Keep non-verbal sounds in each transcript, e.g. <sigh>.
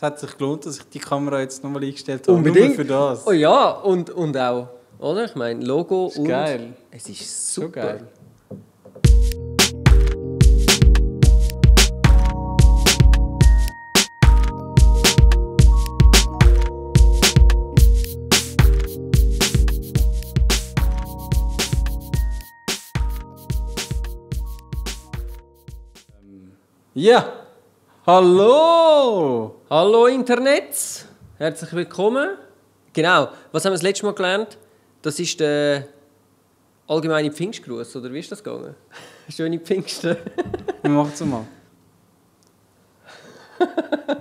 Es hat sich gelohnt, dass ich die Kamera jetzt nochmal eingestellt habe. Unbedingt. Nur für das. Oh ja, und, und auch, oder? Ich meine, Logo ist und... geil. Es ist So super. geil. Ja, hallo! Hallo Internet, herzlich willkommen. Genau, was haben wir das letzte Mal gelernt? Das ist der allgemeine Pfingstgruß, oder wie ist das gegangen? <laughs> Schöne Pfingsten. Wir machen es mal. <laughs>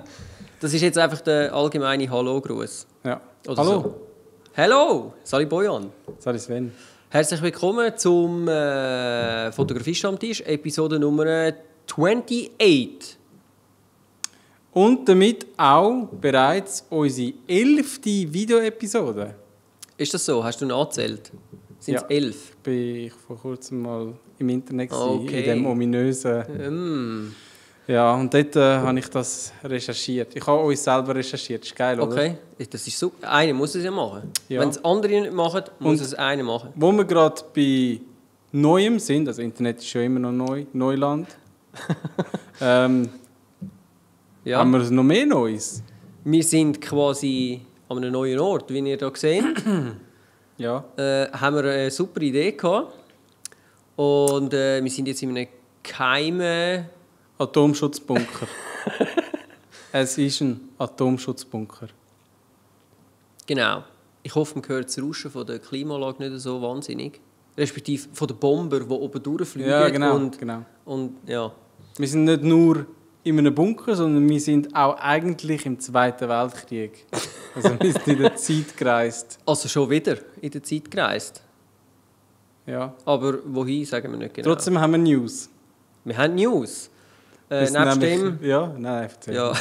Das ist jetzt einfach der allgemeine Hallo-Gruß. Ja. Oder hallo, so. Hallo, Sali Bojan. Sali Sven. Herzlich willkommen zum äh, Fotografie-Stammtisch, Episode Nummer 28. Und damit auch bereits unsere elfte Videoepisode. Ist das so? Hast du angezählt? Sind es Ja. elf? Bin ich vor kurzem mal im Internet gewesen, Okay. in dem ominösen. Mm, Ja, und dort äh, habe ich das recherchiert. Ich habe uns selber recherchiert. Ist geil, oder? okay, das ist super. Einer muss es ja machen. Ja. Wenn es andere nicht machen, muss Und- es einer machen. Wo wir gerade bei Neuem sind, also Internet ist ja immer noch neu, Neuland, <laughs> ähm, Ja. haben wir noch mehr Neues. Wir sind quasi an einem neuen Ort, wie ihr hier seht. <clears throat> Ja. äh, haben wir eine super Idee gehabt. Und äh, wir sind jetzt in einem geheimen... Atomschutzbunker. <laughs> es ist ein Atomschutzbunker. Genau. Ich hoffe, man hört das Rauschen von der Klimaanlage nicht so wahnsinnig. Respektive von den Bomber, die oben durchfliegen. Ja, genau, Und, genau. und ja. Wir sind nicht nur in einem Bunker, sondern wir sind auch eigentlich im Zweiten Weltkrieg. Also wir sind in der Zeit gereist. Also schon wieder in der Zeit gereist. Ja. Aber wohin, sagen wir nicht genau. Trotzdem haben wir News. Wir haben News. Äh, nebst dem... Ja, nein, erzähl. Ja.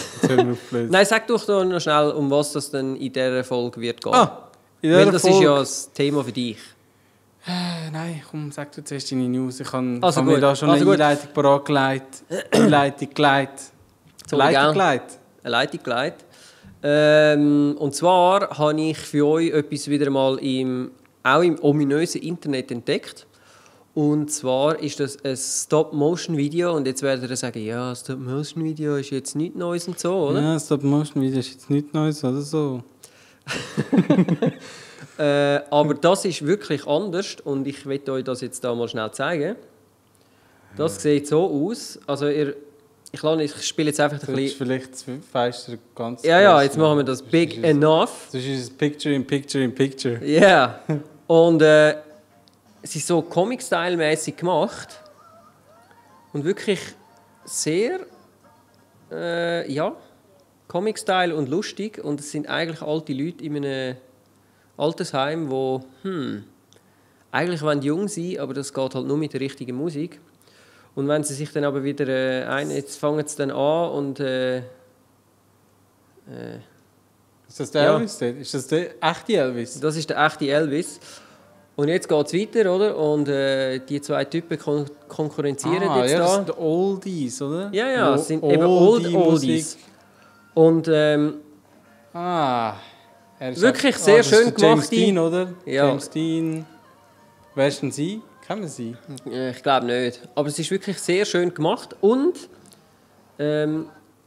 Nein, sag doch doch noch schnell, um was das dann in dieser Folge wird gehen. Ah, in Weil dieser das Folge, ist ja das Thema für dich. Äh, nein, komm, sag du zuerst deine News. Ich habe Also mir da schon also eine gut. Einleitung parat gelegt. <clears throat> Einleitung gelegt. Leitung gelegt. eine Leitung geleitet. Ähm, und zwar habe ich für euch etwas wieder mal im, auch im ominösen Internet entdeckt. Und zwar ist das ein Stop-Motion-Video. Und jetzt werdet ihr sagen, ja, Stop-Motion-Video ist jetzt nichts Neues und so, oder? Ja, Stop-Motion-Video ist jetzt nichts Neues oder so. <laughs> Äh, aber das ist wirklich anders. Und ich werde euch das jetzt da mal schnell zeigen. Das sieht so aus. Also ihr, ich, lasse- ich spiele jetzt einfach ein Das ist bisschen... vielleicht das Fenster ganz Ja, ja, jetzt machen wir das big ist es- enough. Das ist Picture in Picture in Picture. Ja. Und äh, es ist so Comic-Style-mäßig gemacht. Und wirklich sehr, äh, ja, Comic-Style und lustig. Und es sind eigentlich alte Leute in einem Altersheim, wo, hm, eigentlich wollen jung sein, aber das geht halt nur mit der richtigen Musik. Und wenn sie sich dann aber wieder äh, ein, jetzt fangen sie dann an und äh, äh, Ist das der Ja. Elvis? Ist das der echte Elvis? Das ist der echte Elvis. Und jetzt geht es weiter, oder? Und äh, die zwei Typen kon konkurrenzieren ah, jetzt ja, das da. sind die Oldies, oder? Ja, ja, es sind eben Old Oldie Oldies. Und ähm, Ah. Ist Wirklich auch- sehr das ist schön der James gemachte- Dean, oder? Ja. James Dean. Wer ist denn sie? Kennen wir sie? äh, ich glaube nicht. Aber es ist wirklich sehr schön gemacht. Und ähm,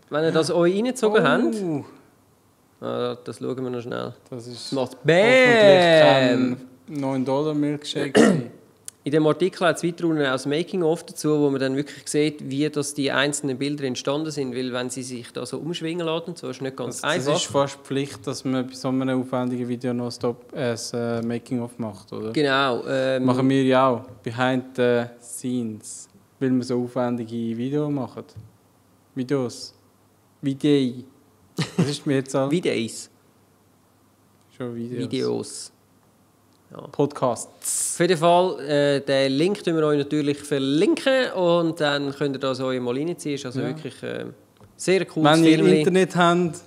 wenn ihr das euch reingezogen habt, Oh, ah, das schauen wir noch schnell. das ist macht kein 9 Dollar Milkshake. In dem Artikel hat es weiter unten auch das Making-of dazu, wo man dann wirklich sieht, wie das die einzelnen Bilder entstanden sind. Weil wenn sie sich da so umschwingen lassen, so ist nicht ganz das, das einfach. ist fast Pflicht, dass man bei so einem aufwendigen Video noch Stop äh, ein Making-of macht, oder? Genau. Ähm, Machen wir ja auch. Behind the scenes. Weil wir so aufwendige Videos machen. Videos. Video. Was <laughs> ist mir jetzt? Videos. Schon Videos. Videos. Podcasts. Auf jeden Fall, äh, den Link tun wir euch natürlich verlinken und dann könnt ihr das euch mal reinziehen. Ist also Ja. wirklich äh, sehr cooles Wenn ihr. Internet habt,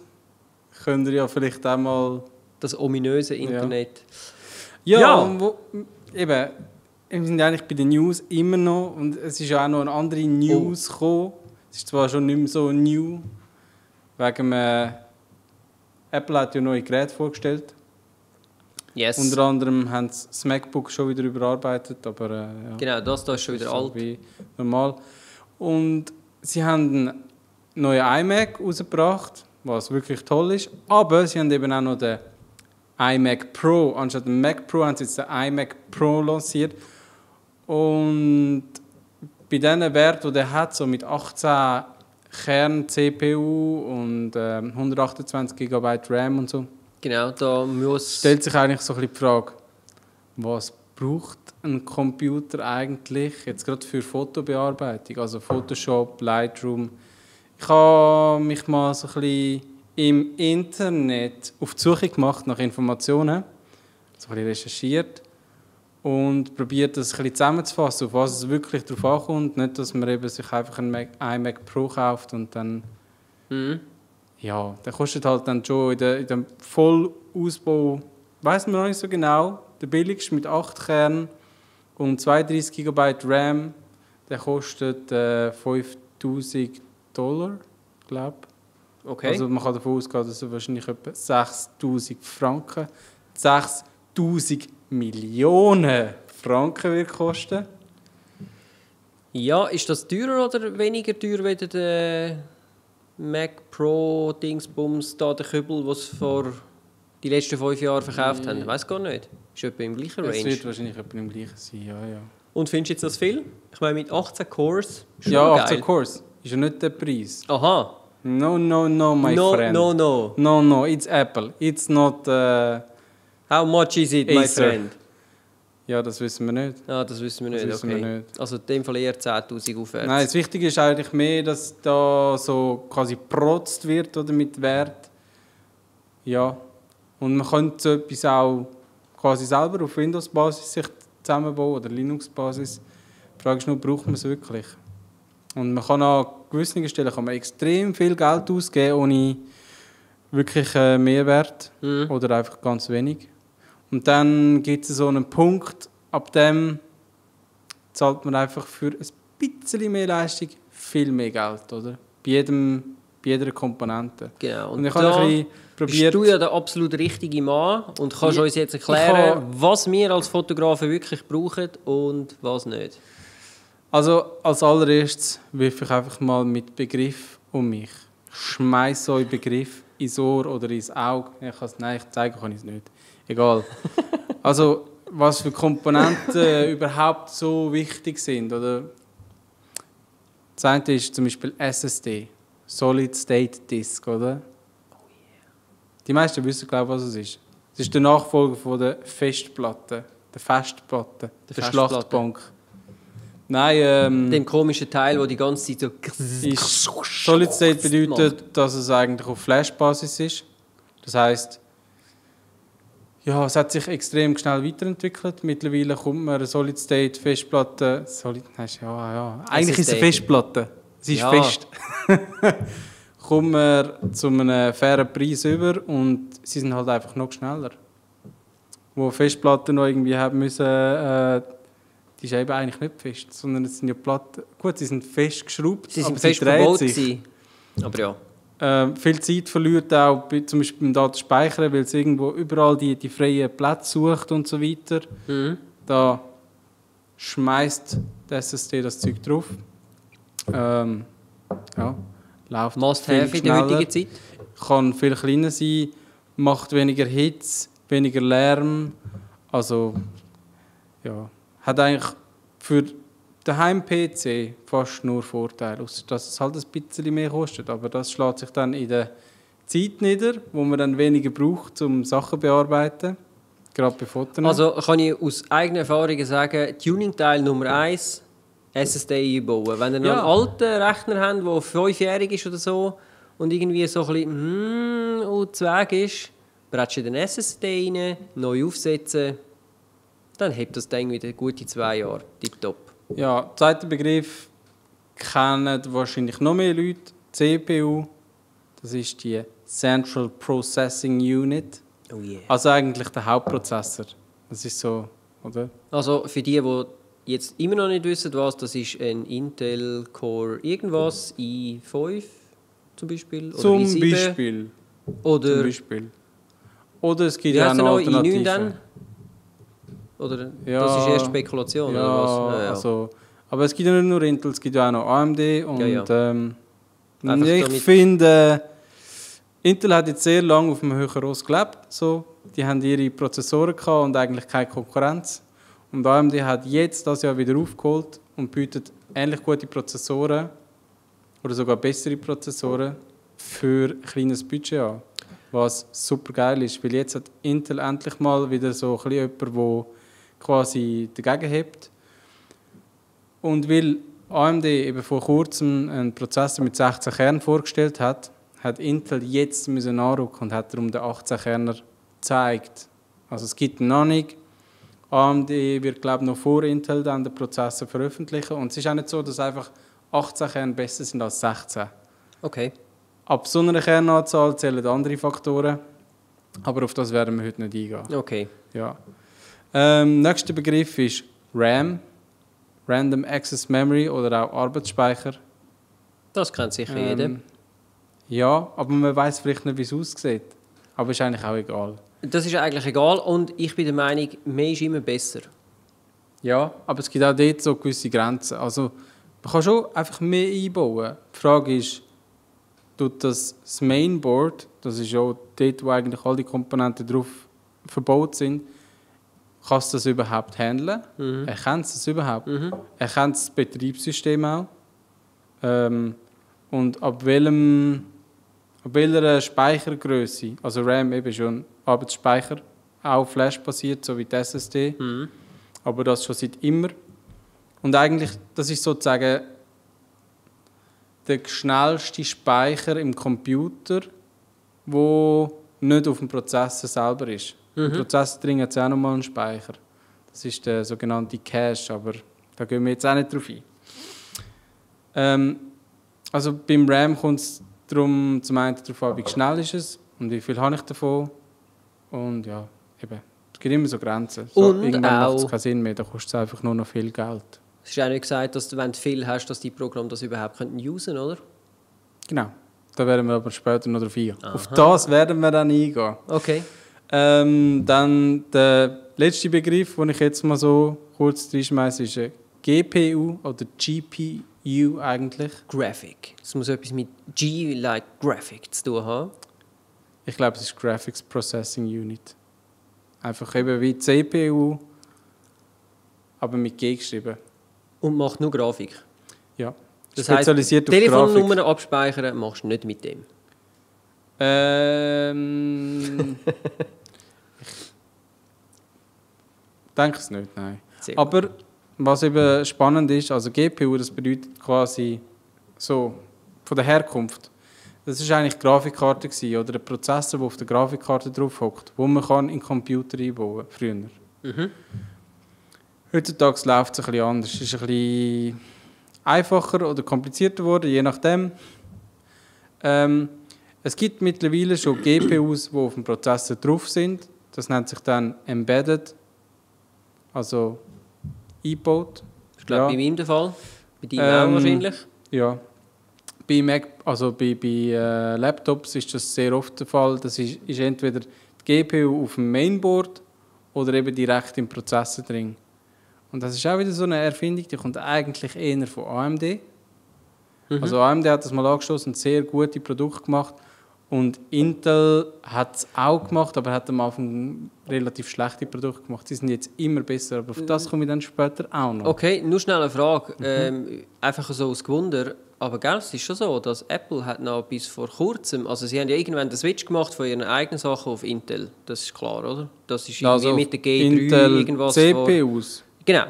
könnt ihr ja vielleicht auch mal. Das ominöse Internet. Ja, Ja. und Wo, eben. Wir sind eigentlich bei den News immer noch. Und es ist ja auch noch eine andere News gekommen. Es ist zwar schon nicht mehr so new. Wegen einem Apple hat ja neue Geräte vorgestellt. Yes. Unter anderem haben sie das MacBook schon wieder überarbeitet, aber äh, ja. genau, das da ist schon wieder so alt. Wie normal. Und sie haben einen neuen iMac rausgebracht, was wirklich toll ist. Aber sie haben eben auch noch den iMac Pro. Anstatt dem Mac Pro haben sie jetzt den iMac Pro lanciert. Und bei diesen Wert, die der hat, so mit 18 Kern CPU und äh, 128 GB RAM und so, Genau, da muss. stellt sich eigentlich so ein bisschen die Frage, was braucht ein Computer eigentlich jetzt gerade für Fotobearbeitung, also Photoshop, Lightroom. Ich habe mich mal so ein bisschen im Internet auf die Suche gemacht nach Informationen, so ein bisschen recherchiert und probiert das ein bisschen zusammenzufassen, auf was es wirklich darauf ankommt, nicht, dass man eben sich einfach einen Mac, iMac Pro kauft und dann Mhm. Ja, der kostet halt dann schon in, der, in dem Vollausbau, weiß man noch nicht so genau, der billigste mit 8 Kernen und 32 GB RAM, der kostet äh, 5000 Dollar, glaube Okay. Also man kann davon ausgehen, dass er wahrscheinlich etwa 6000 Franken, 6000 Millionen Franken wird kosten. ja, ist das teurer oder weniger teuer wie der Mac Pro Dingsbums, da der Kübel, was vor die letzten fünf Jahren verkauft haben? Ich weiß gar nicht. Ist etwa im gleichen Es Range. wird wahrscheinlich etwa im gleichen sein, ja, ja. Und findest du jetzt das viel? Ich meine, mit 18 Cores schon ja, geil. 18 Course ist ja nicht der Preis. Aha. No, no, no, my no, friend. no, no. No, no, it's Apple. It's not. Äh, How much is it, my Acer. friend? Ja, das wissen wir nicht. Ah, das wissen wir Das nicht. wissen okay. wir nicht. Also in dem Fall eher 10'000 aufwärts. Nein, das Wichtige ist eigentlich mehr, dass da so quasi protzt wird oder mit Wert. Ja. Und man könnte so etwas auch quasi selber auf Windows-Basis sich zusammenbauen oder Linux-Basis. Die Frage ist nur, braucht man es wirklich? Und man kann an gewissen Stellen kann man extrem viel Geld ausgeben, ohne wirklich äh, Mehrwert. Mhm. oder einfach ganz wenig. Und dann gibt es so einen Punkt, ab dem zahlt man einfach für ein bisschen mehr Leistung viel mehr Geld, oder? Bei, jedem, bei jeder Komponente. Genau. Und, ich habe ein bisschen bist probiert, du ja der absolut richtige Mann und kannst Ja, uns jetzt erklären, habe- was wir als Fotografen wirklich brauchen und was nicht. also als allererstes wirf ich einfach mal mit Begriff um mich. Schmeiß euch Begriff ins Ohr oder ins Auge. Ich kann's, nein, ich zeigen kann ich es nicht. Egal. Also, was für Komponenten <laughs> überhaupt so wichtig sind. Oder? Das eine ist zum Beispiel SSD, Solid State Disk, oder? Die meisten wissen, glaube ich, was es ist. Es ist der Nachfolger von der Festplatte, der Festplatte, der, Festplatte. Schlachtbank. Nein, ähm, Dem komischen Teil, wo die ganze Zeit so... ist Solid State bedeutet, dass es eigentlich auf Flash-Basis ist. Das heißt, ja, es hat sich extrem schnell weiterentwickelt. Mittlerweile kommt man eine Solid State Festplatte. Solid, nein, ja, ja. Eigentlich ist es eine. Festplatte. Sie ist Ja. fest. <laughs> kommt man zu einem fairen Preis über und sie sind halt einfach noch schneller. Wo Festplatten noch irgendwie haben müssen, äh, die ist eben eigentlich nicht fest, sondern es sind ja Platten. Gut, sie sind festgeschraubt, Sie aber sind fest dreht verbaut sich. Aber ja. Äh, viel Zeit verliert auch bei, zum Beispiel beim Datenspeichern, weil es irgendwo überall die, die freien Plätze sucht und so weiter. Mhm. Da schmeißt der SSD das Zeug drauf. Ähm, ja, läuft Must viel have in der heutigen Zeit. kann viel kleiner sein, macht weniger Hitze, weniger Lärm. Also, ja, hat eigentlich für den Heim-PC fast nur Vorteile, ausser dass es halt ein bisschen mehr kostet. Aber das schlägt sich dann in der Zeit nieder, wo man dann weniger braucht, um Sachen zu bearbeiten. Gerade bei Fotos. Also kann ich aus eigenen Erfahrungen sagen, Tuning-Teil Nummer 1, SSD einbauen. Wenn ihr noch Ja. einen alten Rechner habt, der fünfjährig ist oder so und irgendwie so ein bisschen und Weg ist, bretsch den SSD rein, neu aufsetzen, dann hebt das Ding wieder gute zwei Jahre. Tipptopp. Ja, der zweite Begriff kennen wahrscheinlich noch mehr Leute. CPU, das ist die Central Processing Unit. Oh yeah. Also eigentlich der Hauptprozessor. Das ist so, oder? Also für die, die jetzt immer noch nicht wissen, was das ist, ein Intel Core irgendwas, i5 zum Beispiel? Oder Zum i7. Beispiel. zum Oder Beispiel. Oder es gibt ja auch noch noch? i9 Alternativen. Oder Ja, das ist erst Spekulation, ja, oder was? Ja. Also, aber es gibt ja nicht nur Intel, es gibt ja auch noch AMD und. Ähm, ich finde, Intel hat jetzt sehr lange auf dem höheren Ross gelebt. So. Die haben ihre Prozessoren gehabt und eigentlich keine Konkurrenz. Und AMD hat jetzt das Jahr wieder aufgeholt und bietet ähnlich gute Prozessoren oder sogar bessere Prozessoren für ein kleines Budget an. Was super geil ist, weil jetzt hat Intel endlich mal wieder so ein bisschen jemanden, quasi dagegen hebt. Und weil AMD eben vor kurzem einen Prozessor mit 16 Kernen vorgestellt hat, hat Intel jetzt müssen nachrücken und hat darum den 18 Kerner gezeigt. Also es gibt ihn noch nicht. AMD wird glaube ich noch vor Intel dann den Prozessor veröffentlichen und es ist auch nicht so, dass einfach 18 Kerne besser sind als 16. Okay. Ab so einer Kernanzahl zählen andere Faktoren, aber auf das werden wir heute nicht eingehen. Okay. Ja. Ähm, nächster Begriff ist RAM, Random Access Memory oder auch Arbeitsspeicher. Das kennt sicher jeder. Ähm, ja, aber man weiß vielleicht nicht, wie es aussieht. Aber ist eigentlich auch egal. Das ist eigentlich egal und ich bin der Meinung, mehr ist immer besser. Ja, aber es gibt auch dort so gewisse Grenzen. Also man kann schon einfach mehr einbauen. Die Frage ist, tut das, das Mainboard, das ist ja dort, wo eigentlich all die Komponenten drauf verbaut sind, kann es das überhaupt handeln? Erkennt es das überhaupt? Erkennt es das Betriebssystem auch? Ähm, und ab welchem ab welcher Speichergröße, also RAM eben schon Arbeitsspeicher, auch Flash-basiert, so wie die SSD, aber das schon seit immer. Und eigentlich, das ist sozusagen der schnellste Speicher im Computer, wo nicht auf dem Prozessor selber ist. Im Prozessor drin hat es auch nochmal einen Speicher. Das ist der sogenannte Cache, aber da gehen wir jetzt auch nicht drauf ein. Ähm, also beim RAM kommt es darum, zum einen darauf an, wie schnell ist es und wie viel habe ich davon. Und ja, eben, es gibt immer so Grenzen. So, Und irgendwann macht es keinen Sinn mehr, da kostet es einfach nur noch viel Geld. Es ist auch nicht gesagt, dass du, wenn du viel hast, dass die Programme das überhaupt könnten usen, oder? Genau, da werden wir aber später noch drauf eingehen. Auf das werden wir dann eingehen. Okay. Ähm, dann der letzte Begriff, den ich jetzt mal so kurz reinschmeiße, ist eine GPU oder GPU eigentlich. Graphic. Es muss etwas mit G like Graphic zu tun haben. Ich glaube, es ist Graphics Processing Unit. Einfach eben wie CPU, aber mit G geschrieben. Und macht nur Grafik. Ja. Das Spezialisiert auf Grafik. Telefonnummer abspeichern machst du nicht mit dem. Ähm, <laughs> ich denke es nicht, nein. Sehr gut. Aber was eben spannend ist, also GPU, das bedeutet quasi so von der Herkunft. Das ist eigentlich Grafikkarte gewesen, oder der Prozessor, der auf der Grafikkarte drauf hockt, wo man kann in den Computer einbauen früher. Mhm. Heutzutage läuft es ein bisschen anders. Es ist ein bisschen einfacher oder komplizierter geworden, je nachdem. Ähm, es gibt mittlerweile schon GPUs, die auf dem Prozessor drauf sind. Das nennt sich dann Embedded, also eingebaut. Ich glaube, Ja. bei ihm der Fall. Bei dir Ähm, auch wahrscheinlich. Ja. Bei, Mac, also bei, bei äh, Laptops ist das sehr oft der Fall. Das ist, ist entweder die GPU auf dem Mainboard oder eben direkt im Prozessor drin. Und das ist auch wieder so eine Erfindung, die kommt eigentlich eher von AMD. Also AMD hat das mal angestoßen und sehr gute Produkte gemacht. Und Intel hat es auch gemacht, aber hat am Anfang relativ schlechte Produkte gemacht. Die sind jetzt immer besser, aber auf das komme ich dann später auch noch. Okay, nur schnell eine Frage. Mhm. Ähm, einfach so aus Gewunder. Aber gell, es ist schon so, dass Apple hat noch bis vor kurzem, also sie haben ja irgendwann den Switch gemacht von ihren eigenen Sachen auf Intel. Das ist klar, oder? Das ist irgendwie Also mit der G3 Intel irgendwas CPUs. Genau.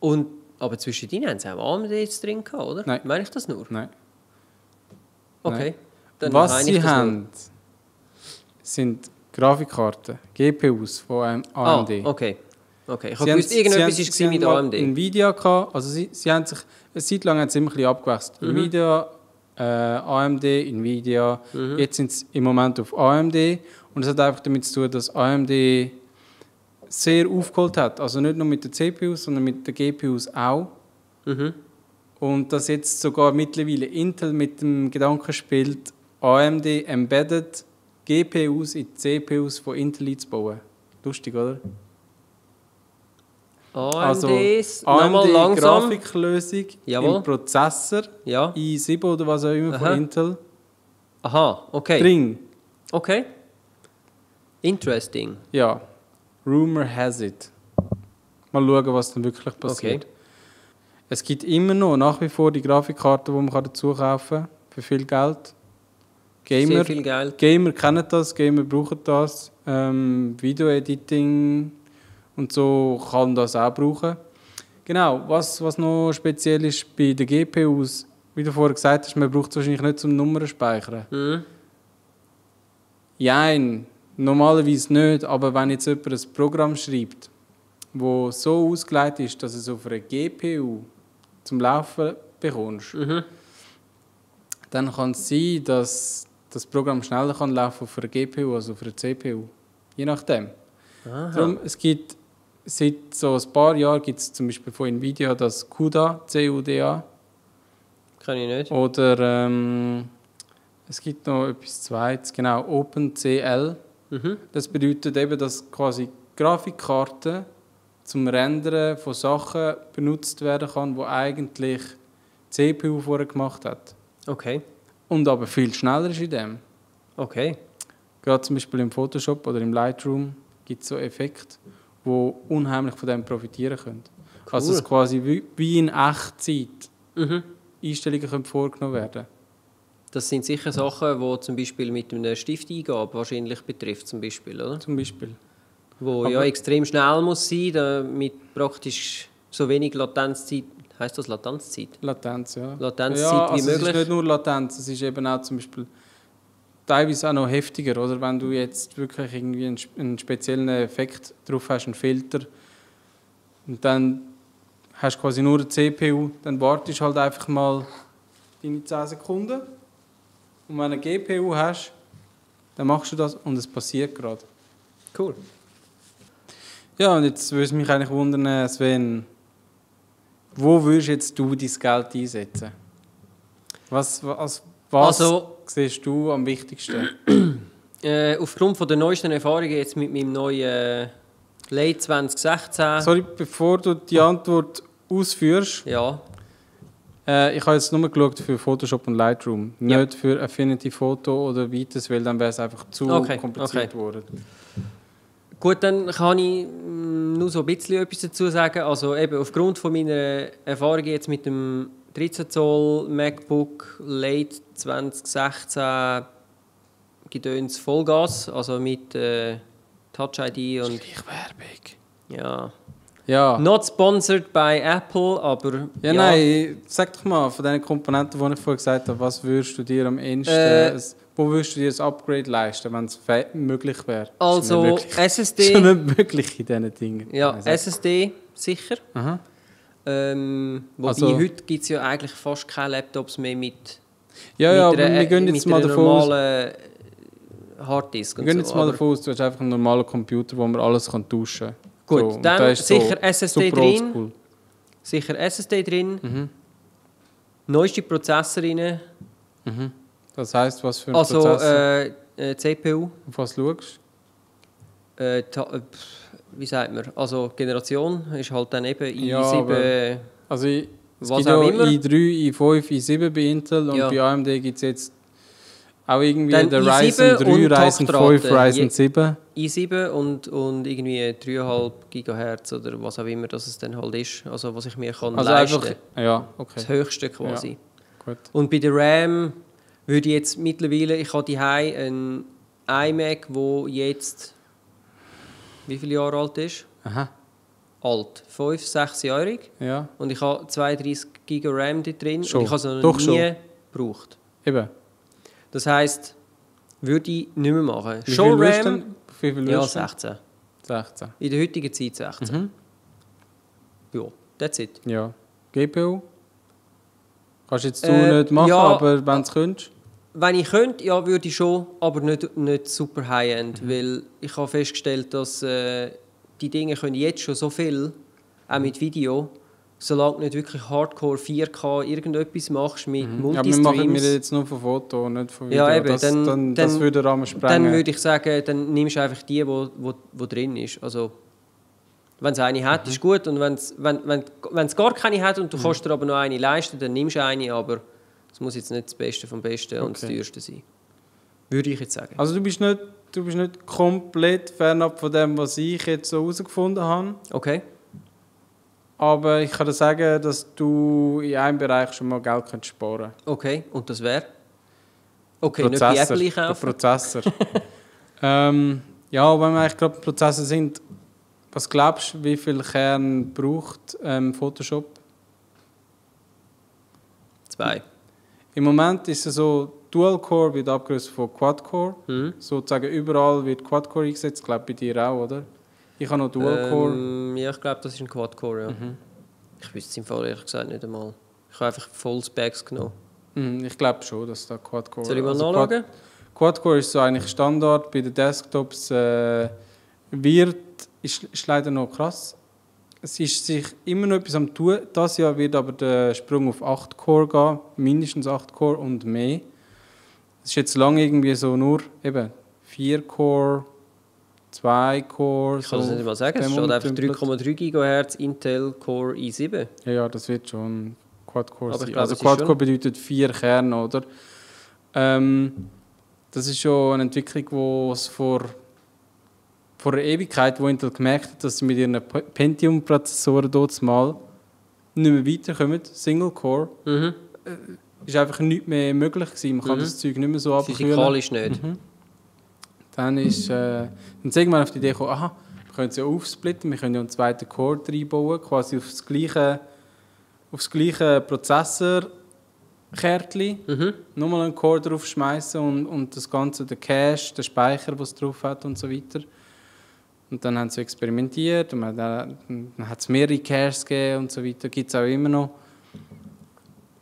Und, aber zwischendrin haben sie auch AMD jetzt drin gehabt, oder? Nein. Meine ich das nur? Nein. Okay. Dann Was sie das haben, sind Grafikkarten, GPUs von Ah, AMD. okay. Okay, ich Sie habe gewusst, sie irgendetwas war sie mit AMD. Nvidia gehabt, also sie, sie haben sich, eine Zeit lang haben sie immer ein bisschen abgewechselt. Mhm. Nvidia, äh, AMD, Nvidia, Mhm. jetzt sind sie im Moment auf AMD und es hat einfach damit zu tun, dass AMD sehr aufgeholt hat, also nicht nur mit den CPUs, sondern mit den GPUs auch. Mhm. Und dass jetzt sogar mittlerweile Intel mit dem Gedanken spielt, AMD Embedded GPUs in CPUs von Intel einzubauen. Lustig, oder? Also, AMDs, nochmal langsam. Grafiklösung Jawohl. im Prozessor, Ja. i7 oder was auch immer Aha. von Intel, Aha, okay. drin. Okay. Interesting. Ja, Rumor has it. Mal schauen, was dann wirklich passiert. Okay. Es gibt immer noch nach wie vor die Grafikkarte, die man dazu kaufen kann, für viel Geld. Gamer, Sehr viel Geld. Gamer kennen das, Gamer brauchen das. Ähm, Video-Editing und so kann das auch brauchen. Genau, was, was noch speziell ist bei den GPUs, wie du vorher gesagt hast, man braucht es wahrscheinlich nicht zum Nummern speichern. Mhm. Nein, normalerweise nicht, aber wenn jetzt jemand ein Programm schreibt, wo so ausgelegt ist, dass es auf einer GPU zum Laufen bekommst, Mhm. dann kann es sein, dass das Programm schneller kann laufen auf einer GPU als auf einer CPU. Je nachdem. Aha. Darum, es gibt seit so ein paar Jahren gibt es zum Beispiel von Nvidia das CUDA, C-U-D-A. Kann ich nicht. Oder ähm, es gibt noch etwas Zweites, genau, OpenCL. Mhm. Das bedeutet eben, dass quasi Grafikkarte zum Rendern von Sachen benutzt werden kann, wo eigentlich die CPU vorher gemacht hat. Okay. Und aber viel schneller ist in dem. Okay. Gerade zum Beispiel im Photoshop oder im Lightroom gibt es so Effekte, wo unheimlich von dem profitieren können. Also Cool. es quasi wie, wie in Echtzeit Mhm. Einstellungen können vorgenommen werden. Das sind sicher Sachen, die zum Beispiel mit einer Stifteingabe wahrscheinlich betrifft, zum Beispiel, oder? Zum Beispiel. Wo Aber- ja extrem schnell muss sein, damit praktisch so wenig Latenzzeit, heißt das Latenzzeit? Latenz, ja. Latenzzeit ja, wie also Es ist möglich. nicht nur Latenz, es ist eben auch zum Beispiel teilweise auch noch heftiger, oder? Wenn du jetzt wirklich irgendwie einen, einen speziellen Effekt drauf hast, einen Filter, und dann hast du quasi nur eine CPU, dann wartest du halt einfach mal deine 10 Sekunden. Und wenn du eine GPU hast, dann machst du das und es passiert gerade. Cool. Ja, und jetzt würde es mich eigentlich wundern, Sven, wo würdest jetzt du dein Geld einsetzen? Was, was, was Also- siehst du am wichtigsten? <clears throat> Äh, aufgrund von der neuesten Erfahrungen jetzt mit meinem neuen äh, Late 2016. Sorry, bevor du die Antwort ausführst, Ja. äh, ich habe jetzt nur geschaut für Photoshop und Lightroom, Ja. nicht für Affinity Photo oder Vitas, weil dann wäre es einfach zu Okay, kompliziert okay. geworden. Gut, dann kann ich mm, nur so ein bisschen etwas dazu sagen. Also eben aufgrund von meiner Erfahrung jetzt mit dem 13 Zoll MacBook Late 2016 Gedöns Vollgas, also mit äh, Touch ID und Schleichwerbung. ja. Ja. Not sponsored by Apple, aber Ja, nein, sag doch mal, von den Komponenten, die ich vorher gesagt habe, was würdest du dir am ehesten, Äh, wo würdest du dir ein Upgrade leisten, wenn es möglich wäre? Also <laughs> Ist möglich. SSD, Schon nicht möglich in diesen Dingen. ja, Also, SSD sicher. Aha. Ähm, wobei Also- heute gibt es ja eigentlich fast keine Laptops mehr mit, Ja, ja, mit aber einer, wir gehen jetzt mit mal davon aus, normalen Harddisk. wir gehen so, jetzt mal aber- davon aus, du hast einfach einen normalen Computer, wo man alles kann tauschen kann. Gut, und dann ist sicher SSD super drin. Sicher SSD drin, Mhm. neueste Prozessor drin, Mhm. Das heisst, was für ein also Prozessor? äh, äh, CPU, Auf was schaust äh, ta- äh, pff, wie sagt man, also Generation ist halt dann eben Ja, i7, aber- äh, Also ich, es was gibt auch ja immer. i3, i5, i7 bei Intel und Ja. bei AMD gibt es jetzt auch irgendwie Dann i7 Ryzen 3, und Ryzen Taktrate. 5, Ryzen Je- 7. i7 und, und irgendwie 3,5 GHz oder was auch immer das es dann halt ist, also was ich mir kann Also leisten einfach, ja, okay, Das höchste quasi. gut. Und bei der RAM würde ich jetzt mittlerweile, ich habe hier einen iMac, wo jetzt wie viele Jahre alt ist? Aha, Alt, 5, 6-jährig. ja, Und ich habe 32 GB RAM drin Schon. und ich habe es noch Doch nie schon. gebraucht. eben. Das heisst, würde ich nicht mehr machen. Wie Schon RAM? Wie viel Ja, willst du? 16. 16. In der heutigen Zeit 16. Mhm. Ja, that's it. Ja. GPU? Kannst jetzt du Äh, nicht machen, ja. aber wenn du es könntest. Wenn ich könnte, ja, würde ich schon, aber nicht, nicht super High-End, Mhm. weil ich habe festgestellt, dass äh, die Dinge können jetzt schon so viel, auch mit Video, solange du nicht wirklich Hardcore 4K irgendetwas machst mit Mhm. Ja, wir machen Multistreams, wir jetzt nur von Foto, nicht von Video. Ja, eben, das, dann- dann, das würde den Rahmen sprengen. dann würde ich sagen, dann nimmst du einfach die, wo, wo, wo drin ist. Also, wenn es eine hat, ist gut. Und wenn's, wenn es wenn, gar keine hat und du kannst dir aber noch eine leisten, dann nimmst du eine, aber es muss jetzt nicht das Beste vom Besten und das Okay. teuerste sein. Würde ich jetzt sagen. Also du bist, nicht, du bist nicht komplett fernab von dem, was ich jetzt so herausgefunden habe. Okay. Aber ich kann dir sagen, dass du in einem Bereich schon mal Geld könntest sparen Okay, und das wäre? Okay, nicht bei Apple der einkaufen. Prozessor. <laughs> ähm, ja, wenn wir eigentlich gerade bei Prozessor sind, was glaubst du, wie viel Kern braucht ähm, Photoshop? Zwei. Im Moment ist es so, Dual-Core wird abgelöst von Quad-Core. Mhm. Sozusagen überall wird Quad-Core eingesetzt, ich glaube bei dir auch, oder? Ich habe noch Dual-Core. Ähm, ja, ich glaube, das ist ein Quad-Core, ja. Mhm. Ich wüsste es im Fall ehrlich gesagt nicht einmal. Ich habe einfach Full Specs genommen. Mhm, ich glaube schon, dass da Quad-Core... Soll ich mal also nachschauen? Quad- Quad-Core ist so eigentlich Standard bei den Desktops. Äh, wird, ist, ist leider noch krass. Es ist sich immer noch etwas am tun. Das Jahr wird aber der Sprung auf 8 Core gehen, mindestens 8 Core und mehr. Es ist jetzt lange irgendwie so nur eben 4 Core, 2 Core. Ich kann das nicht einmal sagen. Es steht einfach umgedümpelt. 3,3 GHz Intel Core i7. Ja, ja, das wird schon Quad-Core Aber ich sein. Also Quad-Core schon- bedeutet vier Kerne, oder? Ähm, das ist schon eine Entwicklung, die es vor, vor einer Ewigkeit, wo Intel gemerkt hat, dass sie mit ihren Pentium-Prozessoren dort mal nicht mehr weiterkommen, Single-Core, Mhm. ist einfach nicht mehr möglich gewesen. Man kann Mhm. das Zeug nicht mehr so abkühlen. Physikalisch nicht. Mhm. Dann ist äh, dann sind wir auf die Idee gekommen, aha, wir können es ja aufsplitten, wir können ja einen zweiten Core reinbauen, quasi auf das gleiche, auf das gleiche Prozessorkärtchen, Mhm. nochmal einen Core drauf schmeißen und, und das Ganze, der Cache, der Speicher, es drauf hat und so weiter. Und dann haben sie experimentiert und man, dann, hat es mehrere Caches gegeben und so weiter, gibt es auch immer noch.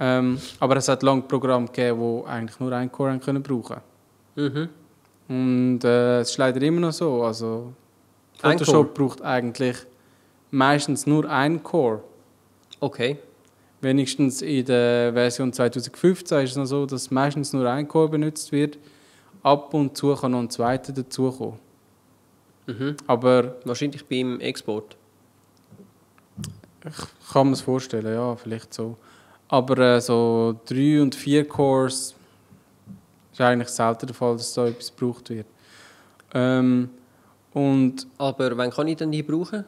Ähm, aber es hat lange Programme gegeben, die eigentlich nur einen Core können brauchen Mhm. und äh, es ist leider immer noch so. Also, Ein Photoshop braucht eigentlich meistens nur einen Core. Okay. Wenigstens in der Version 2015 ist es noch so, dass meistens nur ein Core benutzt wird. Ab und zu kann noch ein zweiter dazukommen. Mhm. Aber Wahrscheinlich beim Export. ich kann mir es vorstellen, ja, vielleicht so. Aber äh, so drei und vier Cores ist eigentlich selten der Fall, dass da etwas gebraucht wird. Ähm, und Aber wann kann ich denn die brauchen?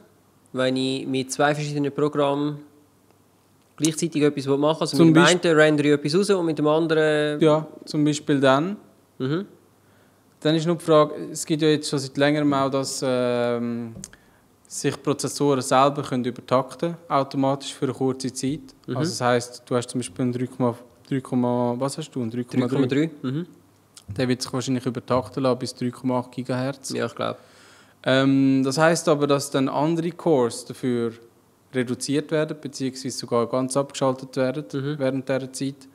Wenn ich mit zwei verschiedenen Programmen gleichzeitig etwas machen will. Also Zum mit dem einen rendere ich etwas raus und mit dem anderen... ja, zum Beispiel dann, Mhm. Dann ist nur die Frage, es gibt ja jetzt schon seit längerem auch, dass ähm, sich Prozessoren selber können übertakten automatisch für eine kurze Zeit. Mhm. Also das heißt, du hast zum Beispiel einen 3,3, 3, was hast du? Einen 3,3. 3,3. Mhm. Der wird sich wahrscheinlich übertakten lassen bis 3,8 GHz. Ja, ich glaube. Ähm, das heißt aber, dass dann andere Cores dafür reduziert werden, beziehungsweise sogar ganz abgeschaltet werden Mhm. während dieser Zeit.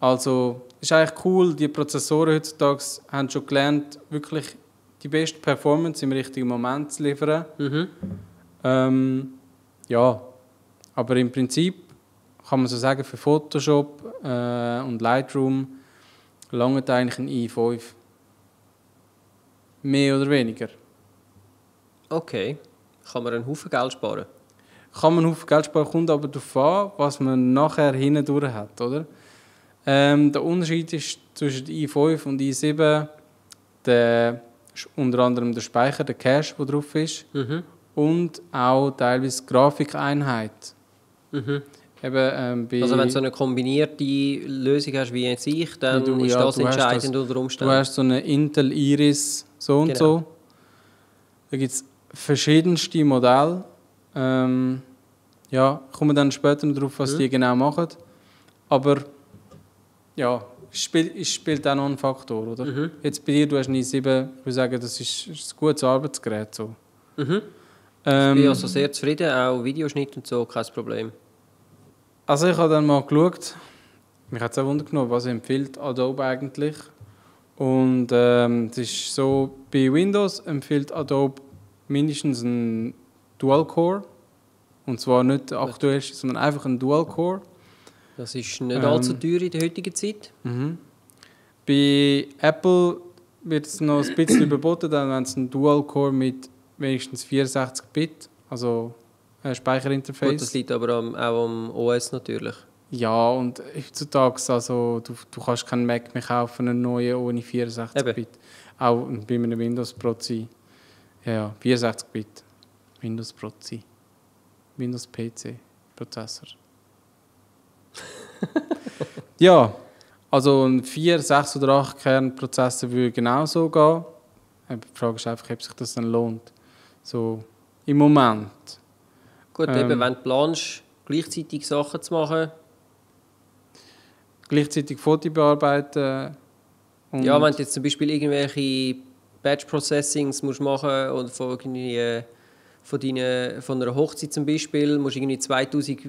Also ist eigentlich cool, die Prozessoren heutzutage haben schon gelernt, wirklich die beste Performance im richtigen Moment zu liefern. Mhm. Ähm, ja, aber im Prinzip kann man so sagen, für Photoshop äh, und Lightroom langt eigentlich ein i5. Mehr oder weniger. Okay. Kann man einen Haufen Geld sparen? kann man auf Geld sparen, kommt aber darauf an, was man nachher hinten durch hat, oder? Ähm, der Unterschied ist zwischen i5 und i7 der, ist unter anderem der Speicher, der Cache, der drauf ist, Mhm. und auch teilweise die Grafikeinheit. Mhm. Eben, ähm, bei, Also wenn du so eine kombinierte Lösung hast wie jetzt ich, dann du, ist ja, das du entscheidend das- unter du Umständen. hast so eine Intel Iris so und Genau. so. Da gibt es verschiedenste Modelle. Ähm, ja, kommen wir dann später drauf, was Mhm. die genau machen. Aber ja, spielt, es spielt auch noch einen Faktor, oder? Mhm. Jetzt bei dir, du hast einen i7, ich würde sagen, das ist, ist ein gutes Arbeitsgerät. So. Mhm. Ich Ähm, bin also sehr zufrieden, auch Videoschnitt und so, kein Problem. Also ich habe dann mal geschaut, mich hat es auch Wunder genommen, was empfiehlt Adobe eigentlich. Und ähm, es ist so, bei Windows empfiehlt Adobe mindestens einen Dual-Core Und zwar nicht der aktuellste, sondern einfach ein Dual-Core. Das ist nicht Ähm. allzu teuer in der heutigen Zeit. Mhm. Bei Apple wird es noch ein bisschen <clears throat> überboten, dann wenn es ein Dual-Core mit wenigstens 64 Bit, also ein Speicherinterface. Gut, das liegt aber am, auch am OS natürlich. Ja, und heutzutage, also, du, du kannst keinen Mac mehr kaufen, einen neuen ohne 64 Eben. Bit. Auch bei einem Windows-Prozi. Ja, 64 Bit. Windows-Prozi. Windows-PC-Prozessor. <laughs> ja, also ein 4, 6 oder 8 Kernprozessor würde genauso gehen. Die Frage ist einfach, ob sich das dann lohnt. So, im Moment. Gut, Ähm. eben, wenn du planst, gleichzeitig Sachen zu machen, Gleichzeitig Foto bearbeiten. Und ja, wenn du jetzt zum Beispiel irgendwelche Batch-Processings musst machen oder von, irgendwie, von, deiner, von einer Hochzeit zum Beispiel, musst du irgendwie 2000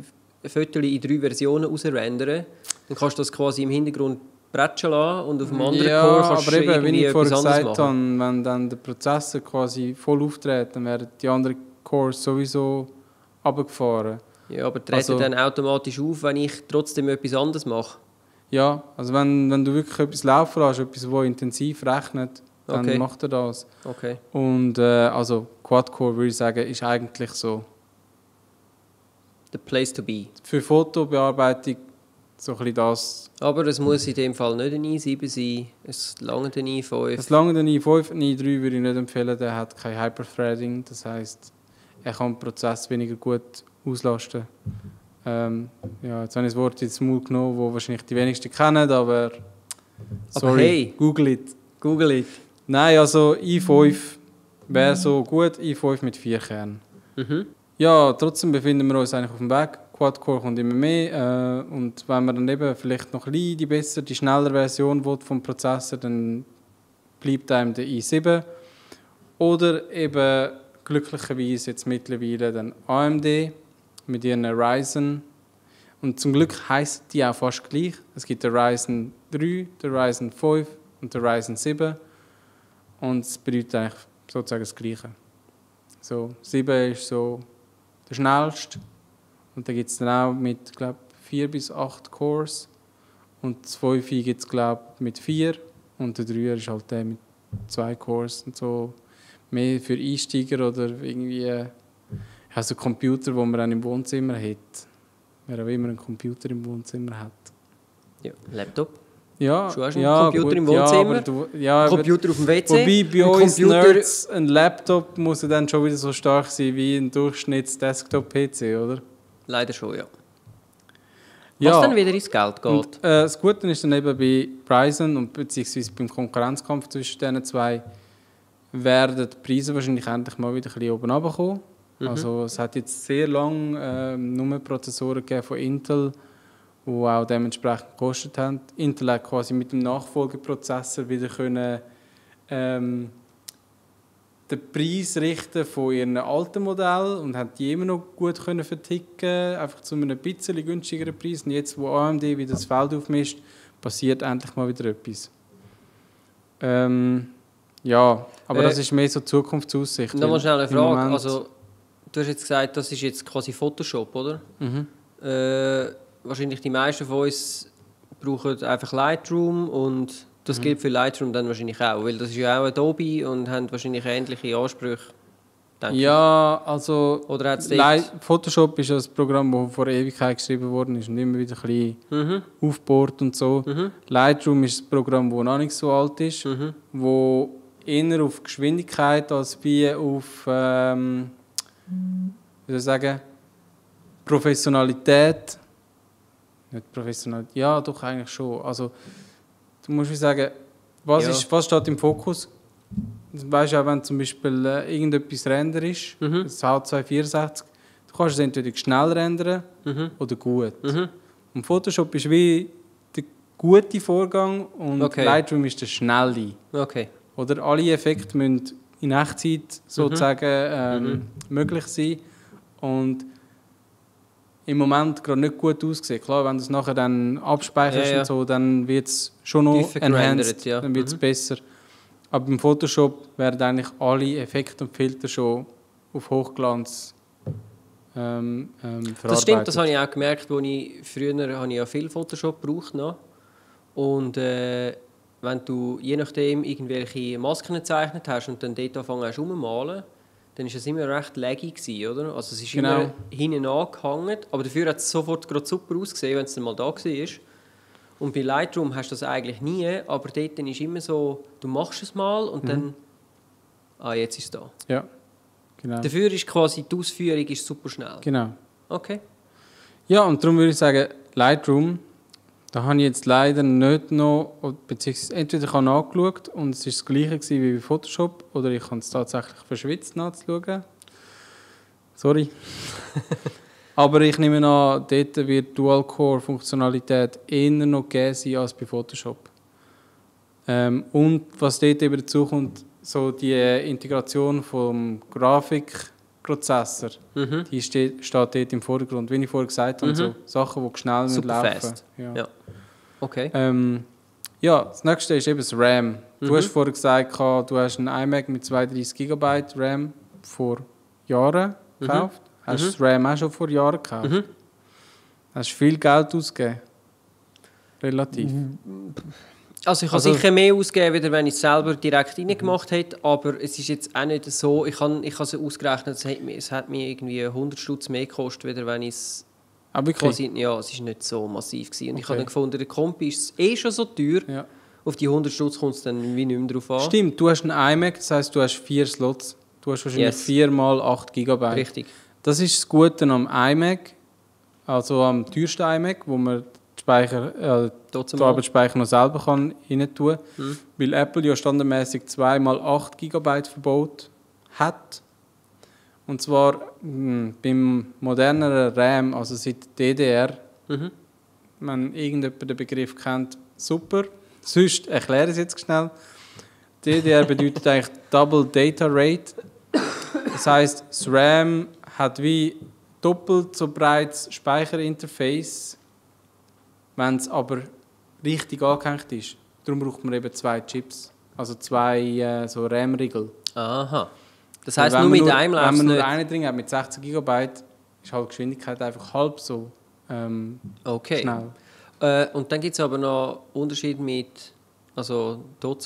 Fotos in drei Versionen rausrendern, dann kannst du das quasi im Hintergrund bretschen lassen und auf dem anderen ja, Core kannst aber du eben, wie ich vorher gesagt machen. habe, wenn dann der Prozessor quasi voll auftritt, dann werden die anderen Cores sowieso abgefahren. Ja, aber treten Also- dann automatisch auf, wenn ich trotzdem etwas anderes mache. Ja, also wenn, wenn du wirklich etwas laufen lässt, etwas, das intensiv rechnet, dann Okay. macht er das. Okay. Und äh, also Quad-Core würde ich sagen, ist eigentlich so The place to be. für Fotobearbeitung so ein das. Aber es muss in dem Fall nicht ein i7 sein, es lange ein i5. Das lange den i5 und i3 würde ich nicht empfehlen, der hat kein Hyperthreading, das heißt, er kann den Prozess weniger gut auslasten. Ähm, ja, jetzt habe ich das Wort ins Mund genommen, das wahrscheinlich die wenigsten kennen, aber sorry, hey. google it. Google it. Nein, also i5 wäre so gut, i5 mit vier Kernen. Mhm. Ja, trotzdem befinden wir uns eigentlich auf dem Weg. Quad-Core kommt immer mehr. Äh, und wenn man dann eben vielleicht noch ein die bessere, die schnellere Version will vom Prozessor, dann bleibt einem der i7. Oder eben glücklicherweise jetzt mittlerweile dann AMD mit ihren Ryzen. Und zum Glück heißen die auch fast gleich. Es gibt den Ryzen 3, den Ryzen 5 und den Ryzen 7. Und es bedeutet eigentlich sozusagen das Gleiche. So, 7 ist so der schnellste. Und dann gibt es dann auch mit, glaube 4 bis 8 Cores. Und das 5 gibt es, glaube mit 4. Und der 3 ist halt der mit 2 Cores und so. Mehr für Einsteiger oder irgendwie ja, so Computer, wo man dann im Wohnzimmer hat. Wer auch immer einen Computer im Wohnzimmer hat. Ja. Laptop. Ja, Schon hast du einen ja, Computer gut, im Ja, Wohnzimmer? aber du, ja, Computer auf dem WC. Wobei bei ein uns Computer- Nerds ein Laptop muss ja dann schon wieder so stark sein wie ein Durchschnitts-Desktop-PC, oder? Leider schon, ja. Ja. Was dann wieder ins Geld geht. Und, äh, das Gute ist dann eben bei Ryzen und beziehungsweise beim Konkurrenzkampf zwischen diesen zwei werden die Preise wahrscheinlich endlich mal wieder ein bisschen oben runterkommen. Mhm. Also es hat jetzt sehr lange ähm, nur Prozessoren gegeben von Intel, die auch dementsprechend gekostet haben. Intel hat quasi mit dem Nachfolgeprozessor wieder können, ähm, den Preis richten von ihren alten Modell und haben die immer noch gut können verticken, einfach zu einem bisschen günstigeren Preis. Und jetzt, wo AMD wieder das Feld aufmischt, passiert endlich mal wieder etwas. Ähm, ja, aber Äh, das ist mehr so Zukunftsaussicht. Nochmal schnell eine Frage. Also, du hast jetzt gesagt, das ist jetzt quasi Photoshop, oder? Mhm. Äh, wahrscheinlich die meisten von uns brauchen einfach Lightroom und das Mhm. gilt für Lightroom dann wahrscheinlich auch, weil das ist ja auch Adobe und haben wahrscheinlich ähnliche Ansprüche. Ja, also Oder Photoshop ist ein Programm, das vor Ewigkeit geschrieben worden ist und immer wieder ein bisschen Mhm. aufgebohrt und so. Mhm. Lightroom ist ein Programm, das noch nicht so alt ist, Mhm. wo eher auf Geschwindigkeit als wie auf ähm, wie soll ich sagen, Professionalität. Nicht Professionalität, ja, doch eigentlich schon. Also, du musst wie sagen, was, Ja. ist, was steht im Fokus? Du weißt auch, wenn zum Beispiel äh, irgendetwas Render ist, Mhm. das H264, du kannst es entweder schnell rendern Mhm. oder gut. Mhm. Und Photoshop ist wie der gute Vorgang und Okay. Lightroom ist der schnelle. Okay. Oder alle Effekte müssen in Echtzeit sozusagen ähm, möglich sein. Und im Moment gerade nicht gut aussehen. Klar, wenn du es nachher dann abspeicherst Ja, ja. und so, dann wird es schon noch enhanced, ja. dann wird es Mhm. besser. Aber im Photoshop werden eigentlich alle Effekte und Filter schon auf Hochglanz ähm, ähm, verarbeitet. Das stimmt, das habe ich auch gemerkt, wo ich früher habe ich ja viel Photoshop gebraucht noch. Und äh, wenn du je nachdem irgendwelche Masken gezeichnet hast und dann dort angefangen hast rummalen, dann ist es immer recht laggy gewesen, oder? Also es ist Genau. immer hinten angehangen, aber dafür hat es sofort gerade super ausgesehen, wenn es dann mal da war. Und bei Lightroom hast du das eigentlich nie, aber dort ist immer so, du machst es mal Mhm. und dann, ah, jetzt ist es da. Ja, genau. Dafür ist quasi die Ausführung ist super schnell. genau. Okay. Ja, und darum würde ich sagen, Lightroom, da habe ich jetzt leider nicht noch, beziehungsweise entweder ich habe nachgeschaut und es war das gleiche wie bei Photoshop, oder ich habe es tatsächlich verschwitzt nachzuschauen. Sorry. <laughs> Aber ich nehme an, dort wird Dual-Core-Funktionalität eher noch gegeben sein als bei Photoshop. Ähm, und was dort eben dazu kommt, so die Integration vom Grafikprozessor, Mhm. die steht, steht dort im Vordergrund. Wie ich vorher gesagt habe, Mhm. so Sachen, die schnell Super laufen fast. Ja. Ja. Okay. Ähm, ja, das nächste ist eben das RAM. Du Mhm. hast vorher gesagt, gehabt, du hast einen iMac mit 32 GB RAM vor Jahren gekauft. Hast du das RAM auch schon vor Jahren gekauft? Mhm. Hast du viel Geld ausgegeben? Relativ. Also ich habe Also- sicher mehr ausgegeben, wieder wenn ich es selber direkt reingemacht hätte, aber es ist jetzt auch nicht so, ich habe ich es ausgerechnet, es hat, mir- es hat mir irgendwie 100 Stutz mehr gekostet, wieder wenn ich es wirklich? quasi, ja, es ist nicht so massiv gewesen. Und ich Okay. habe dann gefunden, der Kompi ist eh schon so teuer, Ja. auf die 100 Stutz kommt es dann wie nicht mehr drauf an. Stimmt, du hast einen iMac, das heisst, du hast vier Slots. Du hast wahrscheinlich Yes. 4 mal 8 GB. Richtig. Das ist das Gute am iMac, also am teuersten iMac, wo man Speicher, äh, den. Arbeitsspeicher noch selber kann rein tun Mhm. Weil Apple ja standardmäßig 2x8 GB Verbot hat. Und zwar mh, beim moderneren RAM, also seit DDR, Mhm. wenn irgendjemand den Begriff kennt, super. Sonst erkläre ich es jetzt schnell. DDR bedeutet <laughs> eigentlich Double Data Rate. Das heißt, das RAM hat wie doppelt so breites Speicherinterface, wenn es aber richtig angehängt ist. Darum braucht man eben zwei Chips, also zwei äh, so RAM-Riegel. Aha. Das heisst, wenn nur mit einem Wenn läuft es man nur nicht. einen drin hat mit 60 GB, ist halt die Geschwindigkeit einfach halb so ähm, Okay. schnell. Äh, und dann gibt es aber noch Unterschied mit, also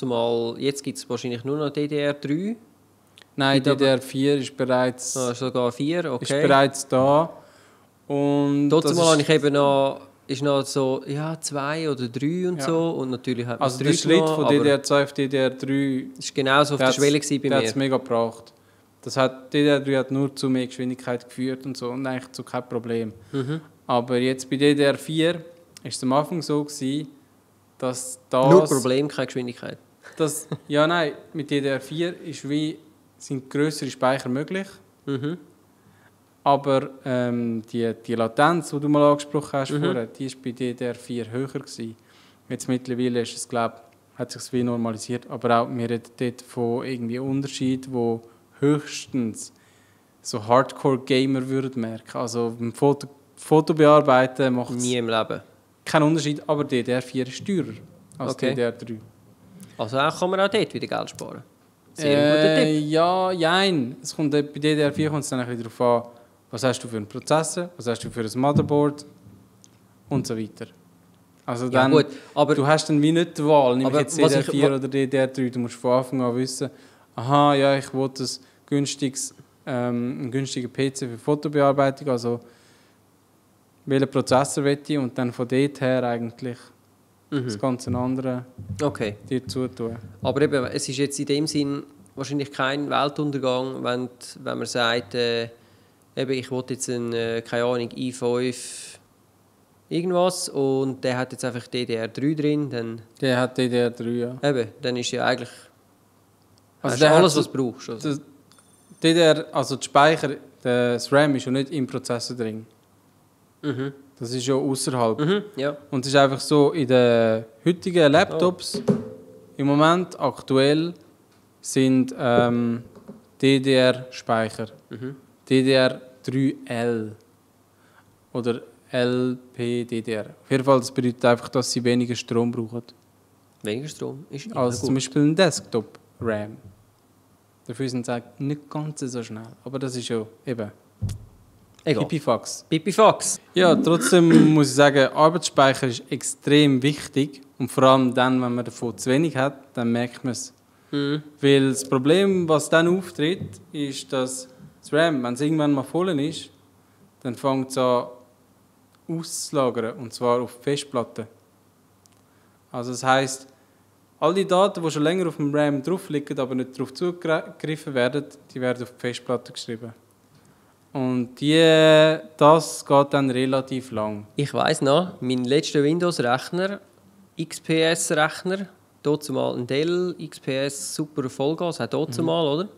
mal, jetzt gibt es wahrscheinlich nur noch DDR3, Nein, Gibt aber- DDR4 ist bereits, ah, sogar 4, ist okay. bereits da. Und ist- habe ich eben noch, ist noch so, ja, 2 oder 3 und Ja. so. Und natürlich hat Also das der Schritt genommen, von aber DDR2 auf DDR3 Das war genauso auf der Schwelle bei der mir. hat's mega gebracht. Das hat, DDR3 hat nur zu mehr Geschwindigkeit geführt und so und eigentlich zu kein Problem. Mhm. Aber jetzt bei DDR4 ist es am Anfang so gewesen, dass das... Nur Problem, keine Geschwindigkeit. Das, ja, nein, mit DDR4 ist wie, sind größere Speicher möglich, Mhm. Aber ähm, die, die Latenz, die du mal angesprochen hast Mhm. vorher, die ist bei DDR4 höher gewesen. Jetzt mittlerweile ist es, glaube hat sich wie normalisiert, aber auch wir reden dort von irgendwie Unterschied, wo höchstens so Hardcore-Gamer würden merken. Also beim Foto, Foto bearbeiten macht es Nie im Leben. keinen Unterschied, aber DDR4 ist teurer als Okay. DDR3. Also auch kann man auch dort wieder Geld sparen. Sehr guter Äh, Tipp. ja, jein. Es kommt, bei DDR4 kommt es dann ein bisschen darauf an, was hast du für einen Prozessor, was hast du für ein Motherboard und so weiter. Also Ja, dann, gut, aber du hast dann wie nicht die Wahl, ich Aber jetzt was ich- DDR4 wa- oder DDR3, du musst von Anfang an wissen, aha, ja, ich will ein günstiges, ähm, einen günstigen PC für Fotobearbeitung, also welchen Prozessor will ich und dann von dort her eigentlich das Mhm. ganze andere Okay. dir zutun. Aber eben, es ist jetzt in dem Sinn wahrscheinlich kein Weltuntergang, wenn, wenn man sagt, äh, eben, ich will jetzt einen, äh, keine Ahnung, i5 irgendwas und der hat jetzt einfach DDR3 drin, dann, Der hat DDR3, ja. eben, dann ist ja eigentlich Also der alles, was du brauchst. Also. DDR, also der Speicher, das RAM ist ja nicht im Prozessor drin. Mhm. Das ist ja außerhalb. Mhm, ja. Und es ist einfach so, in den heutigen Laptops, im Moment aktuell, sind ähm, DDR-Speicher. Mhm. DDR3L. Oder LPDDR. Auf jeden Fall, das bedeutet einfach, dass sie weniger Strom brauchen. Weniger Strom ist immer als gut. zum Beispiel ein Desktop-RAM. Dafür sind sie nicht ganz so schnell. Aber das ist ja eben Egal. Pipifax. Pipifax. Ja, trotzdem <clears throat> muss ich sagen, Arbeitsspeicher ist extrem wichtig. Und vor allem dann, wenn man davon zu wenig hat, dann merkt man es. Mhm. Weil das Problem, was dann auftritt, ist, dass das RAM, wenn es irgendwann mal voll ist, dann fängt es an auszulagern. Und zwar auf die Festplatte. Also das heißt, all die Daten, die schon länger auf dem RAM drauf liegen, aber nicht darauf zugegriffen werden, die werden auf die Festplatte geschrieben. Und die, das geht dann relativ lang. Ich weiß noch, mein letzter Windows-Rechner, XPS-Rechner, dort mal ein Dell XPS Super Vollgas, auch dort Mhm. mal, oder?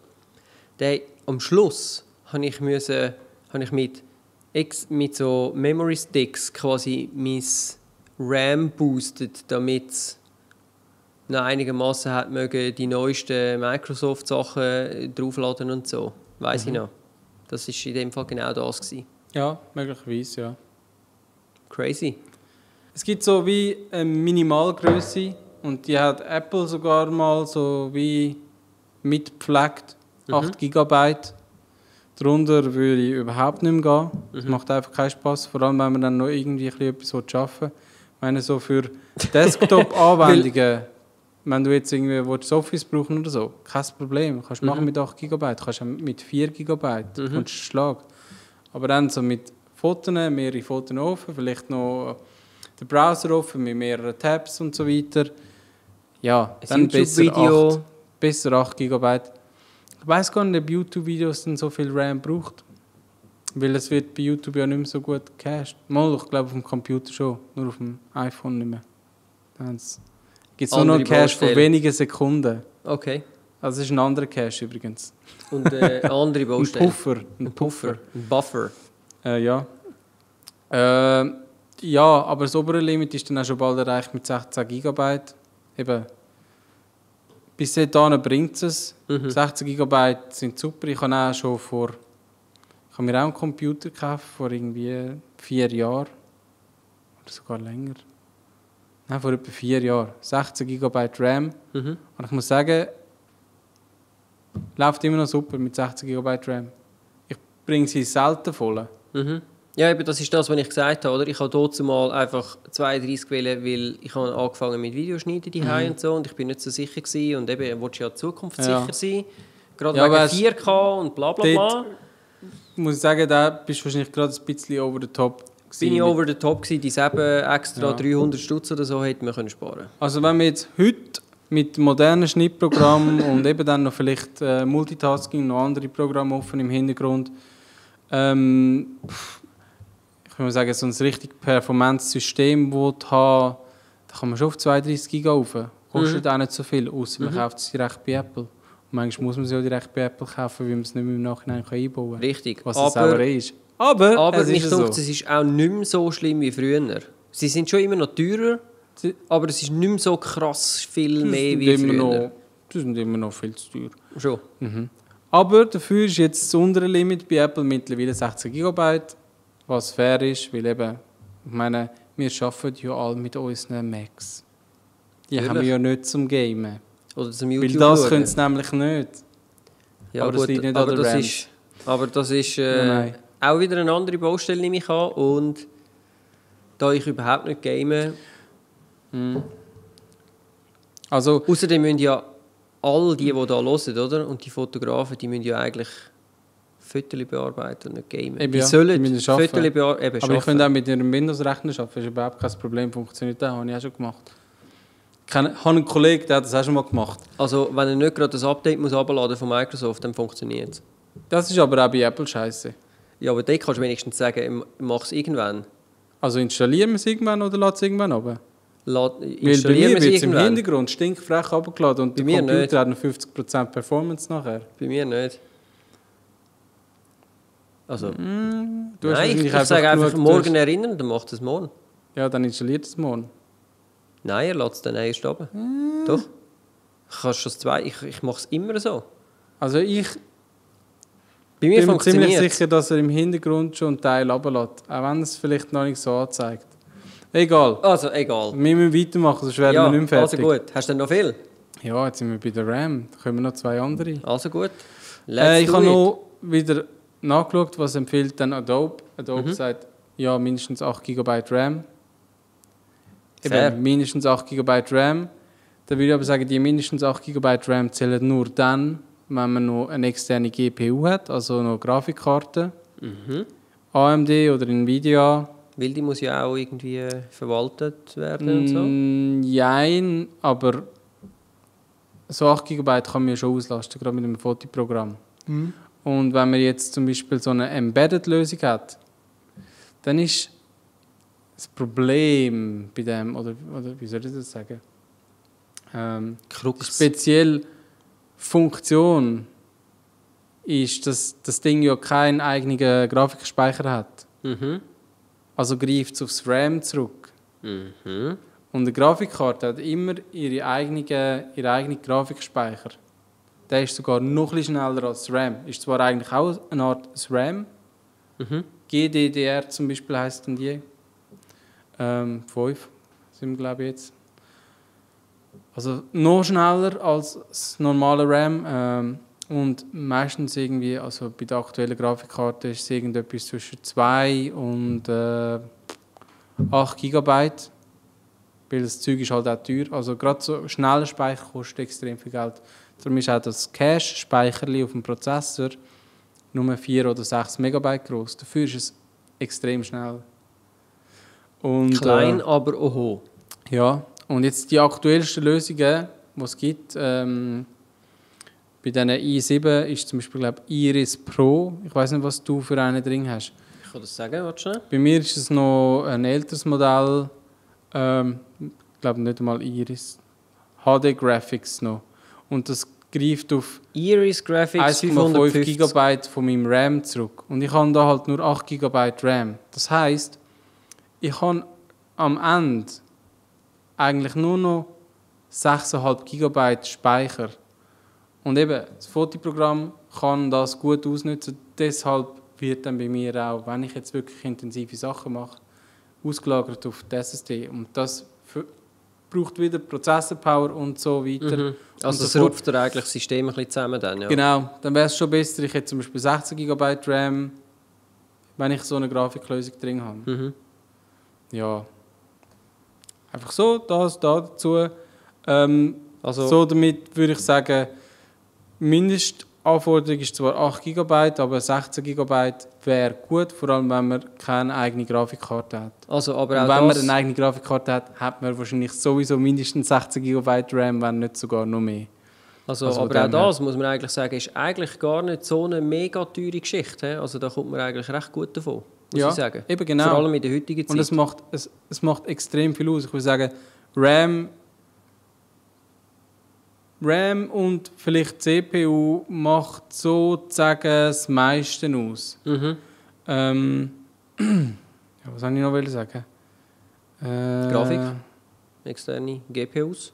Der, am Schluss habe ich, müssen, habe ich mit, mit so Memory Sticks quasi mein RAM boostet, damit es noch einigermaßen hat mögen die neuesten Microsoft-Sachen draufladen und so. Weiß Mhm. ich noch. Das war in dem Fall genau das. Gewesen. Ja, möglicherweise, ja. Crazy. Es gibt so wie eine Minimalgröße und die hat Apple sogar mal so wie mitgepflegt. 8 GB. Darunter würde ich überhaupt nicht mehr gehen. Das macht einfach keinen Spaß, vor allem wenn man dann noch irgendwie etwas arbeiten will. Ich meine, so für Desktop-Anwendungen, <laughs> wenn du jetzt irgendwie willst, Office brauchen oder so, kein Problem. Kannst du machen mit 8 GB, kannst mit 4 GB, mhm. du Schlag. Aber dann so mit Fotos, mehrere Fotos offen, vielleicht noch den Browser offen mit mehreren Tabs und so weiter. Ja, Ein dann besser YouTube-Video. 8, besser 8 GB. Ich weiß gar nicht, ob YouTube-Videos dann so viel RAM braucht. Weil es wird bei YouTube ja nicht mehr so gut gecached. Mal, ich glaube auf dem Computer schon, nur auf dem iPhone nicht mehr. Dann gibt es nur noch einen Andere Cache von wenigen Sekunden. Okay. Also es ist ein anderer Cache übrigens. Und äh, andere Ein Baustelle. Puffer. Ein Puffer. Ein Buffer. Äh, ja. Äh, ja, aber das obere Limit ist dann auch schon bald erreicht mit 16 GB. Eben, bis dahin bringt es. Mhm. 16 GB sind super. Ich habe auch schon vor. Ich habe mir auch einen Computer gekauft, vor irgendwie vier Jahren. Oder sogar länger. Nein, vor etwa vier Jahren. 16 GB RAM. Mhm. Und ich muss sagen, läuft immer noch super mit 60 GB RAM. Ich bringe sie selten voll. Mhm. Ja, eben, das ist das, was ich gesagt habe. Oder? Ich habe dort mal einfach 32 wählen, weil ich habe angefangen mit Videoschneiden die Mhm. und so und ich bin nicht so sicher gewesen. und eben willst du ja Ja. zukunftssicher sein. Gerade Ja, wegen aber es- 4K und bla bla bla. Ich muss sagen, da bist du wahrscheinlich gerade ein bisschen over the top. Bin ich over the top gewesen, die eben extra Ja. 300 Stutz oder so hätten wir können sparen. Also wenn wir jetzt heute mit modernen Schnittprogrammen <laughs> und eben dann noch vielleicht äh, Multitasking, noch andere Programme offen im Hintergrund, ähm, pff, ich würde sagen, so ein richtig performantes System willst haben, da kann man schon auf 32 GB rauf. Kostet auch nicht so viel, außer man kauft es direkt bei Apple. Und manchmal muss man sie auch direkt bei Apple kaufen, weil man es nicht mehr im Nachhinein einbauen kann. Richtig. Was es aber ist. Aber, aber es mich ist denkt, so. es ist auch nicht mehr so schlimm wie früher. Sie sind schon immer noch teurer, aber es ist nicht mehr so krass viel mehr wie früher. noch, die sind immer noch viel zu teuer. Schon. Aber dafür ist jetzt das untere Limit bei Apple mittlerweile 16 GB, was fair ist, weil eben, ich meine, wir arbeiten ja alle mit unseren Macs. Die haben wir Natürlich. ja nicht zum Gamen. Oder zum Weil YouTube das schauen. können sie nämlich nicht. Ja, aber das gut, liegt nicht an aber der das ist, Aber das ist äh, nein. auch wieder eine andere Baustelle, nehme ich an. Und da ich überhaupt nicht game, Also, außerdem müssen ja all die, die hier hören, oder? Und die Fotografen, die müssen ja eigentlich Fotos bearbeiten und nicht gamen. Eben die ja, sollen die. Fotos bearbeiten. Aber ich könnte auch mit ihrem Windows-Rechner arbeiten, das ist überhaupt kein Problem, funktioniert auch, habe ich auch schon gemacht. Ich habe einen Kollegen, der hat das auch schon mal gemacht. Also, wenn er nicht gerade das Update muss abladen von Microsoft, dann funktioniert es. Das ist aber auch bei Apple scheiße. Ja, aber dort kannst du wenigstens sagen, mach es irgendwann. Also installieren wir es irgendwann oder lassen es irgendwann runter? Lad, Weil bei installieren mir wir es wird es im. Hintergrund stinkfrech abgeladen und Bei der mir Computer nicht. hat noch 50% Performance nachher. Bei mir nicht. Also, Du hast nein, ich, ich sage einfach, geschaut, morgen du erinnern, dann macht es morgen. hast- Ja, dann installiert es morgen. Nein, er lässt es dann erst runter. Doch. Ich, kannst schon zwei, ich, ich mache es immer so. Also ich Bei mir bin mir ziemlich sicher, dass er im Hintergrund schon einen Teil runterlässt. Auch wenn es vielleicht noch nicht so anzeigt. Egal. Also, egal. Wir müssen weitermachen, sonst werden Ja, wir nicht mehr also fertig. gut. Hast du denn noch viel? Ja, jetzt sind wir bei der RAM. Da kommen noch zwei andere. Also gut. Äh, ich habe noch wieder nachgeschaut, was empfiehlt dann Adobe. Adobe sagt, ja, mindestens 8 GB RAM. Fair. Eben, mindestens 8 GB RAM. Dann würde ich aber sagen, die mindestens 8 GB RAM zählen nur dann, wenn man noch eine externe GPU hat, also noch Grafikkarte. Mhm. AMD oder Nvidia. Weil die muss ja auch irgendwie verwaltet werden und so. Mm, Jein, aber so 8 GB kann man ja schon auslasten, gerade mit dem Fotoprogramm. Und wenn man jetzt zum Beispiel so eine Embedded-Lösung hat, dann ist das Problem bei dem, oder, oder wie soll ich das sagen? Ähm, Krux. speziell Funktion ist, dass das Ding ja keinen eigenen Grafikspeicher hat. Mhm. Also greift es aufs RAM zurück. Mhm. Und eine Grafikkarte hat immer ihre eigene, ihren eigenen Grafikspeicher. Der ist sogar noch ein schneller als das RAM. Ist zwar eigentlich auch eine Art RAM. Mhm. GDDR zum Beispiel heisst dann die. Ähm, 5 sind wir, glaube ich, jetzt. Also noch schneller als das normale RAM. Ähm, und meistens irgendwie, also bei der aktuellen Grafikkarte ist es irgendetwas zwischen 2 und äh, 8 GB. Weil das Zeug ist halt auch teuer. Also gerade so schneller Speicher kostet extrem viel Geld. Darum ist auch das Cache-Speicherli auf dem Prozessor nur 4 oder 6 Megabyte groß. Dafür ist es extrem schnell. Und, Klein, Äh, aber oho. ja, und jetzt die aktuellsten Lösungen, die es gibt, ähm, bei diesen i7 ist zum Beispiel glaub, Iris Pro. Ich weiß nicht, was du für einen drin hast. Ich kann das sagen, warte schnell. Bei mir ist es noch ein älteres Modell. Ähm, ich glaube nicht einmal Iris. HD Graphics noch. Und das greift auf Iris Graphics 1,5 550. GB von meinem RAM zurück. Und ich habe da halt nur 8 GB RAM. Das heißt, ich habe am Ende eigentlich nur noch 6,5 GB Speicher. Und eben, das Fotoprogramm kann das gut ausnutzen. Deshalb wird dann bei mir auch, wenn ich jetzt wirklich intensive Sachen mache, ausgelagert auf die SSD. Und das braucht wieder Prozessorpower und so weiter. Mhm. Also das sofort- rupft er eigentlich das System ein bisschen zusammen dann, ja. Genau, dann wäre es schon besser, ich hätte zum Beispiel 16 GB RAM, wenn ich so eine Grafiklösung drin habe. Mhm. Ja. Einfach so, das, da dazu. Ähm, Also, so damit würde ich sagen, Mindestanforderung ist zwar 8 GB, aber 16 GB wäre gut, vor allem wenn man keine eigene Grafikkarte hat. also aber Und wenn man eine eigene Grafikkarte hat, hat man wahrscheinlich sowieso mindestens 16 GB RAM, wenn nicht sogar noch mehr. also, also aber auch das, muss man eigentlich sagen, ist eigentlich gar nicht so eine mega teure Geschichte. Also da kommt man eigentlich recht gut davon, muss Ja, ich sagen. eben genau. Vor allem in der heutigen Und es Zeit. macht, es, es macht extrem viel aus. Ich würde sagen, RAM, RAM und vielleicht CPU macht sozusagen das meiste aus. Mhm. Ähm, <clears throat> ja, was soll ich noch sagen? Äh, Grafik? Externe GPUs.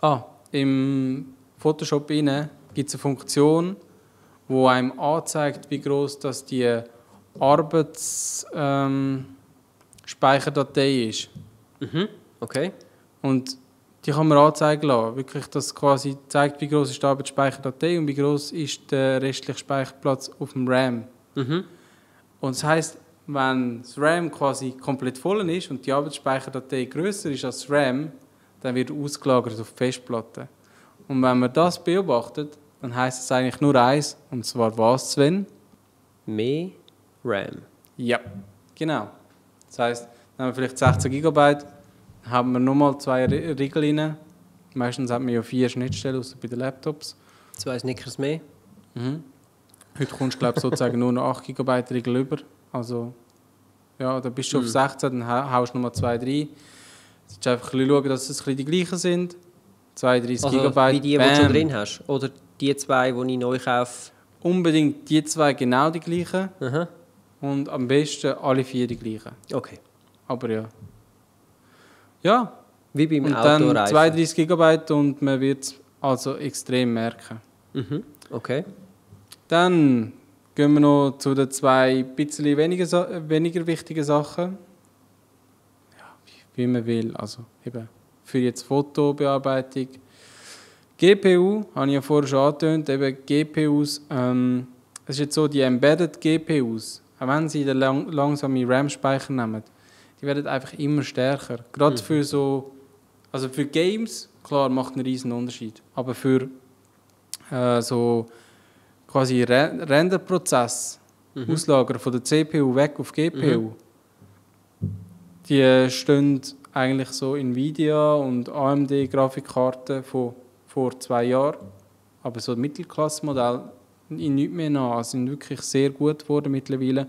Ah, im Photoshop gibt es eine Funktion, wo einem anzeigt, wie groß das die Arbeitsspeicherdatei ähm, ist. Mhm. Okay. Und die kann man anzeigen lassen. Wirklich, das quasi zeigt, wie groß ist die Arbeitsspeicherdatei und wie groß ist der restliche Speicherplatz auf dem RAM. Mhm. Und das heißt, wenn das RAM quasi komplett voll ist und die Arbeitsspeicherdatei größer ist als das RAM, dann wird ausgelagert auf die Festplatte. Und wenn man das beobachtet, dann heißt es eigentlich nur eins, und zwar was, Sven? Mehr RAM. Ja, genau. Das heißt, dann haben wir vielleicht 16 GB, haben wir nochmal zwei Ri- Riegel rein. Meistens hat man ja vier Schnittstellen, außer bei den Laptops. Zwei Snickers mehr. Mhm. Heute kommst du, glaube ich, sozusagen nur noch 8 GB Riegel über. Also, ja, dann bist du auf 16, dann hau- haust du nochmal zwei rein. Du musst einfach ein bisschen schauen, dass es ein bisschen die gleichen sind. 32 Also GB. wie die, die du schon drin hast. Oder die zwei, die ich neu kaufe. Unbedingt die zwei genau die gleichen. Aha. Und am besten alle vier die gleichen. Okay. Aber ja. Ja, Wie beim und dann Autoreifen. 32 GB und man wird es also extrem merken. Mhm. Okay. Dann gehen wir noch zu den zwei bisschen weniger, weniger wichtigen Sachen. Ja, wie, wie man will. Also eben für jetzt Fotobearbeitung. GPU, habe ich ja vorher schon angetönt, eben GPUs ähm, es ist jetzt so, die Embedded GPUs, auch wenn sie den lang langsamen RAM-Speicher nehmen, die werden einfach immer stärker. Gerade Mhm. für so, also für Games, klar, macht einen riesen Unterschied. Aber für äh, so quasi Re Renderprozess, Mhm. Auslagern von der CPU weg auf GPU, die stehen eigentlich so Nvidia und AMD Grafikkarten von vor zwei Jahren, aber so Mittelklasse-Modell in nichts mehr nach, sind wirklich sehr gut geworden mittlerweile.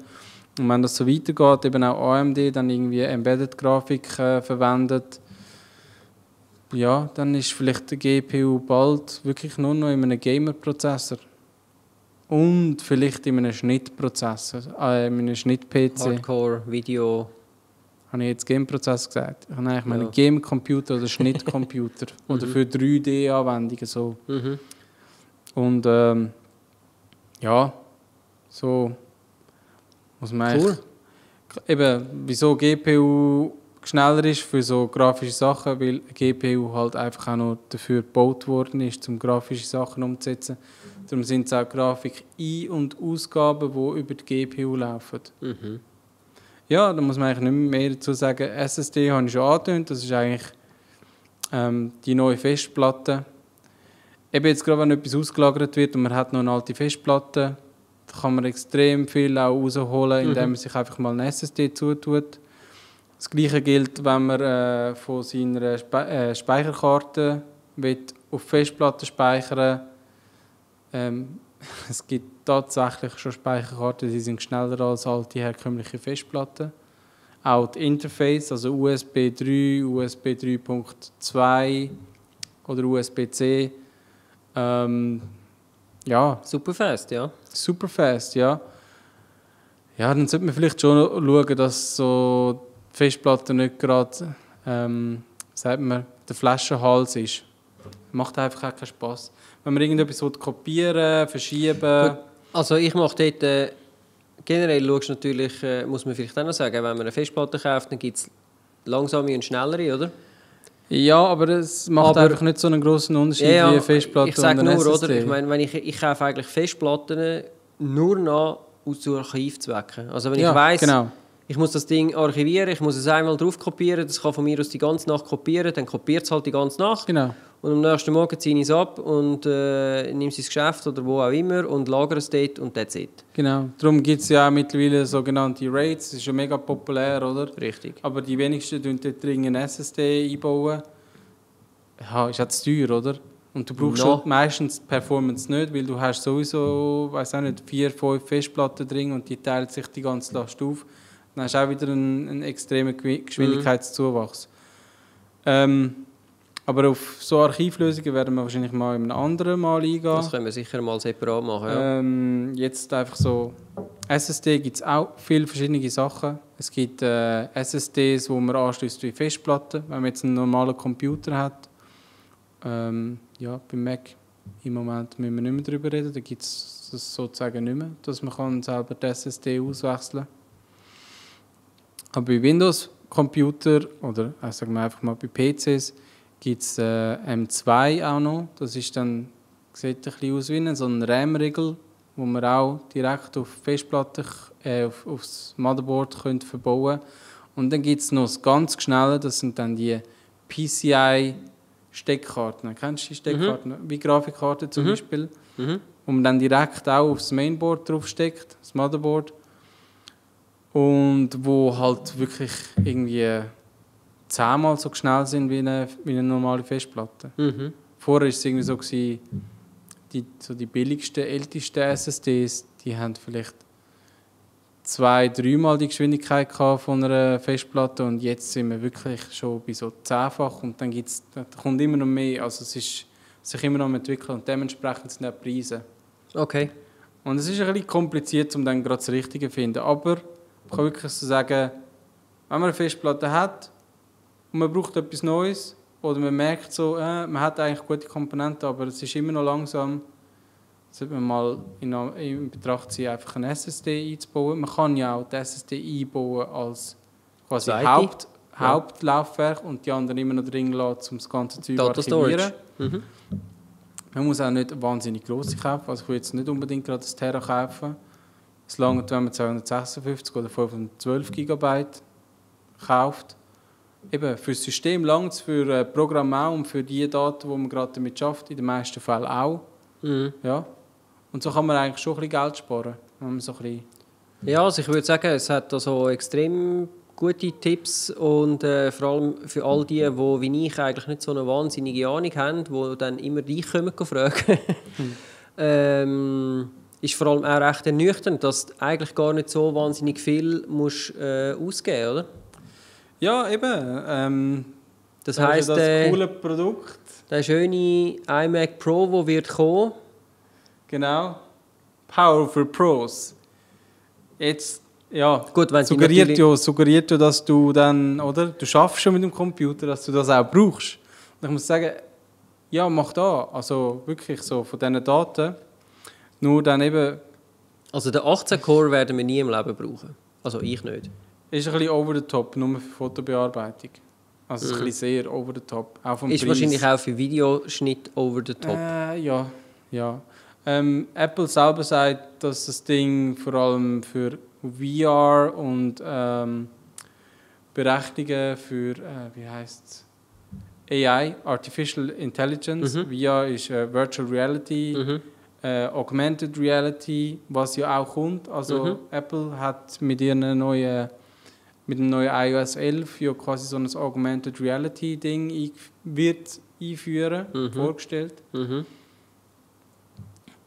Und wenn das so weitergeht, eben auch AMD dann irgendwie Embedded-Grafik äh, verwendet, ja, dann ist vielleicht der GPU bald wirklich nur noch in einem Gamer-Prozessor. Und vielleicht in einem Schnittprozessor, äh, in einem Schnitt-PC. Hardcore, Video. Habe ich jetzt Game-Prozess gesagt? Ich habe eigentlich meine Ja. Game-Computer oder <laughs> Schnittcomputer. oder für 3D-Anwendungen so. Mhm. Und ähm, ja, so muss man Cool. Eben, wieso GPU schneller ist für so grafische Sachen, weil GPU halt einfach auch noch dafür gebaut worden ist, um grafische Sachen umzusetzen. Darum sind es auch Grafik-Ein- und Ausgaben, die über die GPU laufen. Mhm. Ja, da muss man eigentlich nicht mehr dazu sagen. SSD habe ich schon angetönt, das ist eigentlich ähm, die neue Festplatte. Eben jetzt gerade, wenn etwas ausgelagert wird und man hat noch eine alte Festplatte, da kann man extrem viel auch rausholen, indem Mhm. man sich einfach mal eine SSD zutut. Das gleiche gilt, wenn man äh, von seiner Spe äh, Speicherkarte will auf Festplatte speichern ähm, <laughs> Es gibt tatsächlich schon Speicherkarten, die sind schneller als alte herkömmliche Festplatten. Auch die Interface, also USB 3, USB 3.2 oder USB-C, ähm, ja, Super fast, ja. super fast, ja. Ja, dann sollte man vielleicht schon schauen, dass so die Festplatte nicht gerade, ähm, sagt man, der Flaschenhals ist. Macht einfach auch keinen Spass. Wenn man irgendetwas kopieren verschieben Also ich mache dort, äh, generell schaust natürlich, äh, muss man vielleicht auch noch sagen, wenn man eine Festplatte kauft, dann gibt es langsame und schnellere, oder? Ja, aber es macht Aber- einfach nicht so einen grossen Unterschied wie eine Festplatte ich sage und nur, SSD. oder? Ich meine, wenn ich, ich kaufe eigentlich Festplatten nur noch aus zu Archivzwecken. Also wenn ja, ich weiss, genau. ich muss das Ding archivieren, ich muss es einmal drauf kopieren, das kann von mir aus die ganze Nacht kopieren, dann kopiert es halt die ganze Nacht. genau. Und am nächsten Morgen ziehe ich es ab und äh, nehme es ins Geschäft oder wo auch immer und lagere es dort und that's it. Genau. Darum gibt es ja auch mittlerweile sogenannte RAIDs, das ist ja mega populär, oder? Richtig. Aber die wenigsten tun dort drin eine SSD einbauen. Ja, ist ja zu teuer, oder? Und du brauchst No. meistens Performance nicht, weil du hast sowieso, weiß auch nicht, vier, fünf Festplatten drin und die teilen sich die ganze Last auf. Dann hast du auch wieder einen, einen extremen Gewi- Geschwindigkeitszuwachs. Ähm, aber auf so Archivlösungen werden wir wahrscheinlich mal in einem anderen Mal eingehen. Das können wir sicher mal separat machen. Ja. Ähm, jetzt einfach so, SSD gibt es auch viele verschiedene Sachen. Es gibt äh, SSDs, wo man anschließt wie Festplatten, wenn man jetzt einen normalen Computer hat. Ähm, ja, beim Mac im Moment müssen wir nicht mehr darüber reden, da gibt es das sozusagen nicht mehr, dass man kann selber die SSD auswechseln Aber bei Windows-Computer oder äh, sagen wir einfach mal bei PCs gibt es äh, M2 auch noch. Das ist dann, sieht ein bisschen aus wie ein, so ein RAM-Regel, wo man auch direkt auf Festplatte, äh, auf, aufs Motherboard könnt verbauen Und dann gibt es noch das ganz Schnelle, das sind dann die PCI-Steckkarten. Kennst du die Steckkarten? Wie Grafikkarten zum Mhm. Beispiel. Mhm. Wo man dann direkt auch aufs Mainboard draufsteckt, das Motherboard. Und wo halt wirklich irgendwie zehnmal so schnell sind wie eine, wie eine normale Festplatte. Mhm. Vorher war es irgendwie so, gewesen, die, so die billigsten, ältesten SSDs, die haben vielleicht zwei, dreimal die Geschwindigkeit von einer Festplatte und jetzt sind wir wirklich schon bei so zehnfach und dann gibt's, da kommt immer noch mehr, also es ist sich immer noch entwickeln und dementsprechend sind auch die Preise. Okay. Und es ist ein bisschen kompliziert, um dann gerade das Richtige zu finden, aber ich kann wirklich so sagen, wenn man eine Festplatte hat und man braucht etwas Neues oder man merkt so, äh, man hat eigentlich gute Komponenten, aber es ist immer noch langsam, sollte man mal in, in Betracht ziehen, einfach eine SSD einzubauen. Man kann ja auch die SSD einbauen als quasi? Haupt, Ja. Hauptlaufwerk und die anderen immer noch drin lassen, um das ganze Zeug zu archivieren. Mhm. Man muss auch nicht wahnsinnig grosse kaufen. Also ich will jetzt nicht unbedingt gerade das Terra kaufen. Es langt, wenn man 256 oder 512 GB kauft. Eben, für das System langt es, für ein Programm auch und für die Daten, die man gerade damit schafft, in den meisten Fällen auch. Mhm. Ja. Und so kann man eigentlich schon ein bisschen Geld sparen. Wenn man so ein bisschen Ja, also ich würde sagen, es hat also extrem gute Tipps und äh, vor allem für all die, die wie ich eigentlich nicht so eine wahnsinnige Ahnung haben, die dann immer dich kommen fragen, <laughs> ähm, ist vor allem auch recht ernüchternd, dass du eigentlich gar nicht so wahnsinnig viel musst, äh, ausgeben oder? Ja, eben. Ähm, Das das heisst, das äh, coole Produkt. der schöne iMac Pro, der wird kommen, Genau. Power for Pros. Jetzt, ja, Gut, wenn suggeriert, ja, suggeriert ja, dass du dann, oder? Du schaffst schon mit dem Computer, dass du das auch brauchst. Und ich muss sagen, ja, mach da. Also wirklich so von diesen Daten. Nur dann eben, also den 18 Core werden wir nie im Leben brauchen. Also ich nicht. Ist ein bisschen over the top, nur für Fotobearbeitung. Also ist ein bisschen sehr over the top. Auch vom Mhm. Ist Preis. wahrscheinlich auch für Videoschnitt over the top. Äh, ja, ja. Ähm, Apple selber sagt, dass das Ding vor allem für VR und ähm, Berechnungen für, äh, wie heißt AI, Artificial Intelligence. Mhm. VR ist äh, Virtual Reality, Mhm. äh, Augmented Reality, was ja auch kommt. Also Mhm. Apple hat mit ihren neuen mit dem neuen iOS 11 ja quasi so ein Augmented Reality Ding wird einführen, Mhm. vorgestellt. Mhm.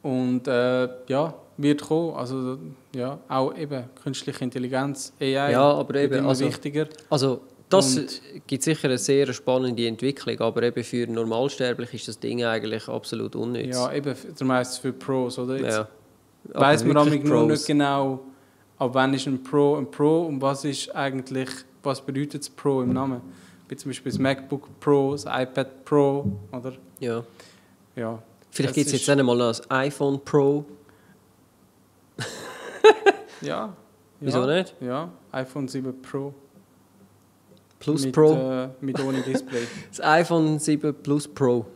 Und äh, ja, wird kommen. Also ja, auch eben künstliche Intelligenz, AI, Ja, aber wird eben, immer also- wichtiger. Also, das Und- gibt sicher eine sehr spannende Entwicklung, aber eben für Normalsterblich ist das Ding eigentlich absolut unnütz. Ja, eben, du meinst für Pros, oder? Jetzt ja. weiss man Aber nur nicht genau, ab wann ist ein Pro ein Pro und was ist eigentlich, was bedeutet das Pro im Namen? Wie zum Beispiel das MacBook Pro, das iPad Pro, oder? Ja. Ja. Vielleicht gibt es jetzt dann mal das iPhone Pro. Ja. <laughs> Wieso ja, nicht? Ja, iPhone 7 Pro. Plus mit, Pro. Äh, mit ohne Display. <laughs> Das iPhone 7 Plus Pro.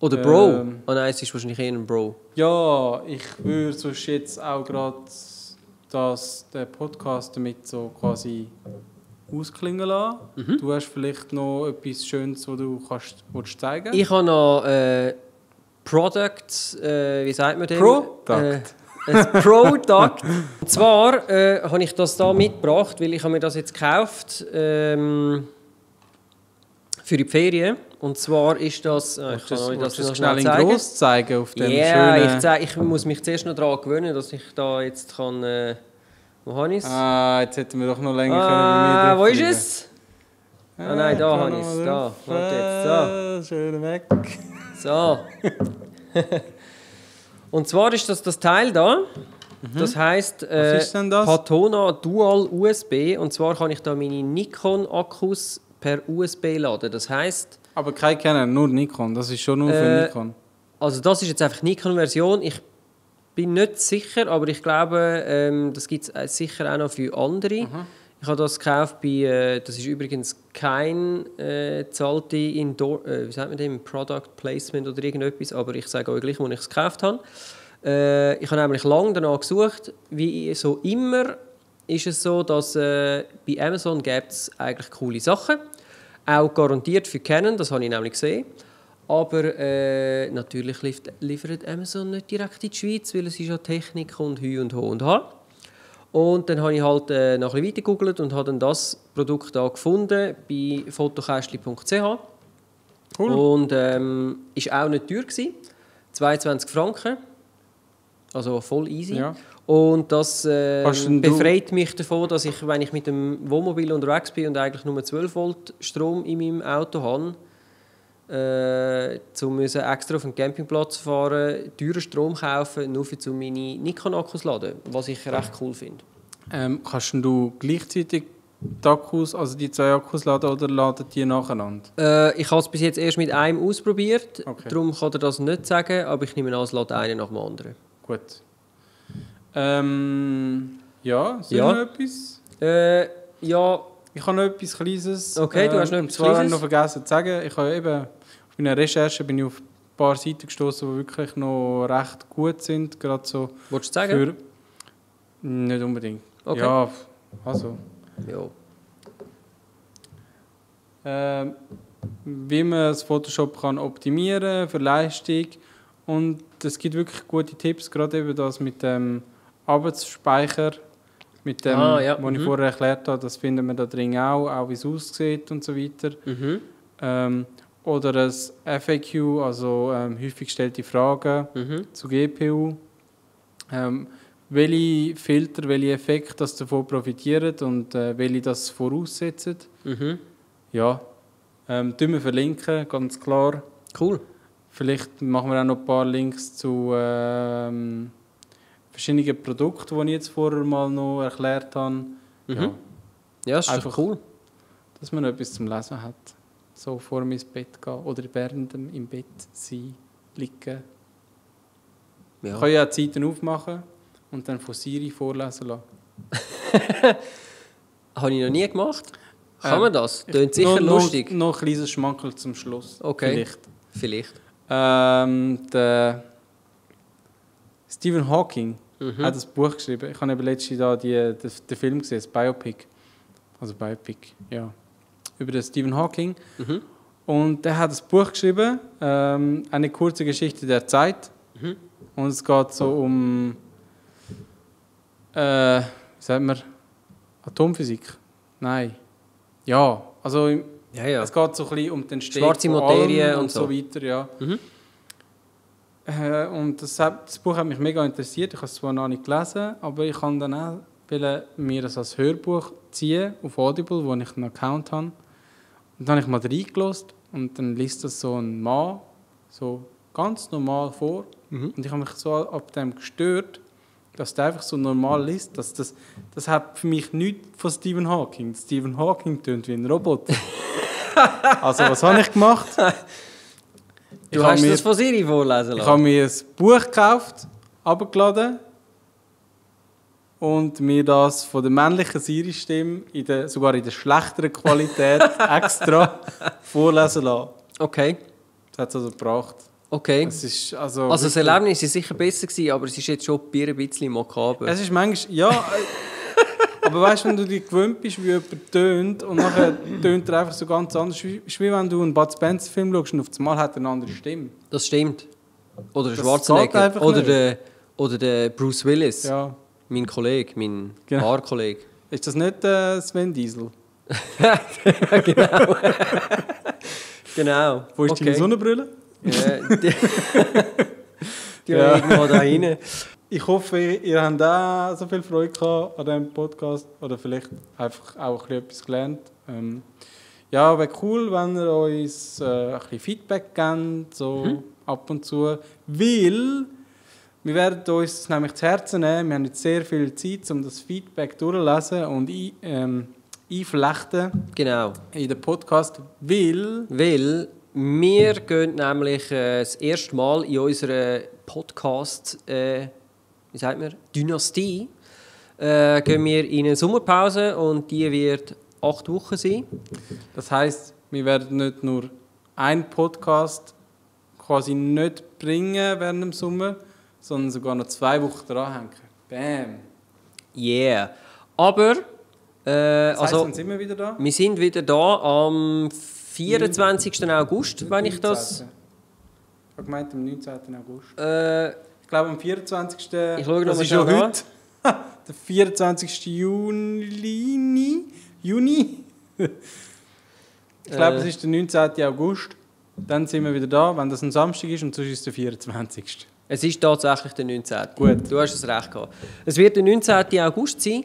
Oder Bro. Ähm. oh nein, es ist wahrscheinlich eher ein Bro. Ja, ich würde sonst jetzt auch gerade das, den Podcast damit so quasi ausklingen lassen. Mhm. Du hast vielleicht noch etwas Schönes, was du kannst, willst zeigen Ich habe noch äh, Products, äh, wie sagt man dem? Product. Äh, ein Product. <laughs> Und zwar äh, habe ich das da mitgebracht, weil ich habe mir das jetzt gekauft ähm, für die Ferien. Und zwar ist das... Äh, ich kann euch das, das das schnell in zeigen. gross zeigen auf dem Ja, schönen... ich, zeig, ich muss mich zuerst noch daran gewöhnen, dass ich da jetzt kann... Äh, wo habe ich es? Ah, jetzt hätten wir doch noch länger Ah, können wo ist es? Ah, nein, da habe ich es. Da, warte jetzt, jetzt. Schön weg. So. <laughs> Und zwar ist das das Teil da. Das heißt Was äh, das? Patona Dual USB. Und zwar kann ich da meine Nikon-Akkus per USB laden. Das heißt, Aber kein Canon, nur Nikon. Das ist schon nur für Äh, Nikon. also das ist jetzt einfach Nikon-Version. Ich bin nicht sicher, aber ich glaube, ähm, das gibt es sicher auch noch für andere. Ich habe das gekauft bei, äh, das ist übrigens kein äh, zahlte Indoor, äh, wie sagt man dem, Product Placement oder irgendetwas, aber ich sage euch gleich, wo ich es gekauft habe. Äh, ich habe nämlich lange danach gesucht, wie so immer ist es so, dass äh, bei Amazon gibt es eigentlich coole Sachen, auch garantiert für Canon, das habe ich nämlich gesehen. Aber äh, natürlich lief- liefert Amazon nicht direkt in die Schweiz, weil es ist ja Technik und Hü und Ho und Ha. Und dann habe ich halt äh, noch ein bisschen weiter gegoogelt und habe dann das Produkt da gefunden bei fotokästli.ch. Cool. Und ähm, ist auch nicht teuer gewesen. 22 Franken. Also voll easy. Ja. Und das äh, befreit mich davon, dass ich, wenn ich mit dem Wohnmobil unterwegs bin und eigentlich nur 12 Volt Strom in meinem Auto habe, äh, zu müssen extra auf den Campingplatz fahren, teuren Strom kaufen, nur für zu meine Nikon-Akkus laden, was ich recht cool finde. Ähm, kannst du gleichzeitig die Akkus, also die zwei Akkus laden oder laden die nacheinander? Äh, ich habe es bis jetzt erst mit einem ausprobiert, Okay. darum kann er das nicht sagen, aber ich nehme an, es lädt einen nach dem anderen. Gut. Ähm, ja, soll Ja. noch etwas? Äh, ja, Ich habe noch etwas Kleines. Okay, du hast noch etwas habe ich Kleines? noch vergessen zu sagen, ich habe eben auf meiner Recherche bin ich auf paar Seiten gestoßen, die wirklich noch recht gut sind. Gerade so Wolltest du sagen? für. Nicht unbedingt. Okay. Ja, also. Ja. ähm, wie man das Photoshop kann optimieren für Leistung und es gibt wirklich gute Tipps, gerade eben das mit dem Arbeitsspeicher, mit dem, Ah, ja, was ich mhm. vorher erklärt habe, das finden wir da drin auch, auch wie es aussieht und so weiter. Mhm. Ähm, oder ein FAQ, also ähm, häufig gestellte Fragen Mhm. zu GPU. Ähm, welche Filter, welche Effekte das davon profitieren und äh, welche das voraussetzen. Mhm. Ja, ähm, tun wir verlinken, ganz klar. Cool. Vielleicht machen wir auch noch ein paar Links zu ähm, verschiedenen Produkten, die ich jetzt vorher mal noch erklärt habe. Mhm. Ja, Ja, das ist Einfach- cool. dass man etwas zum Lesen hat. So vor dem ins Bett gehen oder während dem im Bett sein, liegen. Ich Ja. kann ja auch die Seiten aufmachen und dann von Siri vorlesen lassen. <laughs> Habe ich noch nie gemacht. Kann Ähm, man das? Tönt sicher noch, lustig. Noch, noch ein kleines Schmankerl zum Schluss. Okay. Vielleicht. Vielleicht. Ähm, der Stephen Hawking Mhm. hat ein Buch geschrieben. Ich habe eben letztens da die, den, den Film gesehen, das Biopic. Also Biopic, ja. Über den Stephen Hawking. Mhm. Und der hat ein Buch geschrieben, ähm, eine kurze Geschichte der Zeit. Mhm. Und es geht so um, äh, wie sagt man, Atomphysik? Nein. Ja, also im, Ja, ja. es geht so ein bisschen um den Entstehung Schwarze Materie und und so so. weiter, ja. Mhm. Äh, und das, das Buch hat mich mega interessiert. Ich habe es zwar noch nicht gelesen, aber ich kann dann auch wollen mir das als Hörbuch ziehen auf Audible, wo ich einen Account habe. Und dann habe ich mal reingelassen und dann liest das so ein Mann so ganz normal vor. Mhm. Und ich habe mich so ab dem gestört, dass der einfach so normal liest. Dass das, das hat für mich nichts von Stephen Hawking. Stephen Hawking tönt wie ein Roboter. <laughs> also was habe ich gemacht? <laughs> Du hast mir- das von Siri vorlesen ich lassen. habe mir ein Buch gekauft, abgeladen und mir das von der männlichen Siri-Stimme in der, sogar in der schlechteren Qualität <laughs> extra vorlesen lassen. Okay. Das hat es also gebracht. Okay. Es ist also, Also das Erlebnis war sicher besser, gewesen, aber es ist jetzt schon ein bisschen makaber. Es ist manchmal, ja, äh, aber weißt du, wenn du dich gewöhnt bist, wie jemand tönt und nachher tönt er einfach so ganz anders, wie, ist wie wenn du einen Bud Spencer-Film schaust und auf einmal hat er eine andere Stimme. Das stimmt. Oder der Schwarzenegger. Oder nicht. der, oder der Bruce Willis. Ja. Mein Kollege, mein Genau. Paarkollege. Ist das nicht äh, Sven Diesel? <laughs> Genau. Wo ist deine Sonnenbrille? Ja, die <laughs> <laughs> die Ja. irgendwo da rein. Ich hoffe, ihr, habt auch so viel Freude gehabt an diesem Podcast oder vielleicht einfach auch ein bisschen etwas gelernt. Ähm, ja, wäre cool, wenn ihr uns äh, ein bisschen Feedback gebt, so ab und zu, weil wir werden uns nämlich zu Herzen nehmen. Wir haben jetzt sehr viel Zeit, um das Feedback durchzulesen und ein, ähm, einflechten Genau. in den Podcast, weil Weil wir gehen nämlich äh, das erste Mal in unserer Podcast, äh, wie sagt man, Dynastie, äh, gehen wir in eine Sommerpause und die wird acht Wochen sein. Das heißt, wir werden nicht nur einen Podcast quasi nicht bringen während dem Sommer, sondern sogar noch zwei Wochen dranhängen. Bam! Yeah. Aber, äh, Das heisst, also, sind wir wieder da? wir sind wieder da am 24. August, wenn ich das... 19.. Ich habe gemeint, am 19. August. Äh, Ich glaube, am 24. Ich schaue das ist schon heute. <laughs> Der 24. Juni. Juni? ich glaube, Äh. es ist der 19. August. Dann sind wir wieder da, wenn das ein Samstag ist und sonst ist es der 24. Es ist tatsächlich der 19. Gut. Du hast es recht gehabt. Es wird der 19. August sein.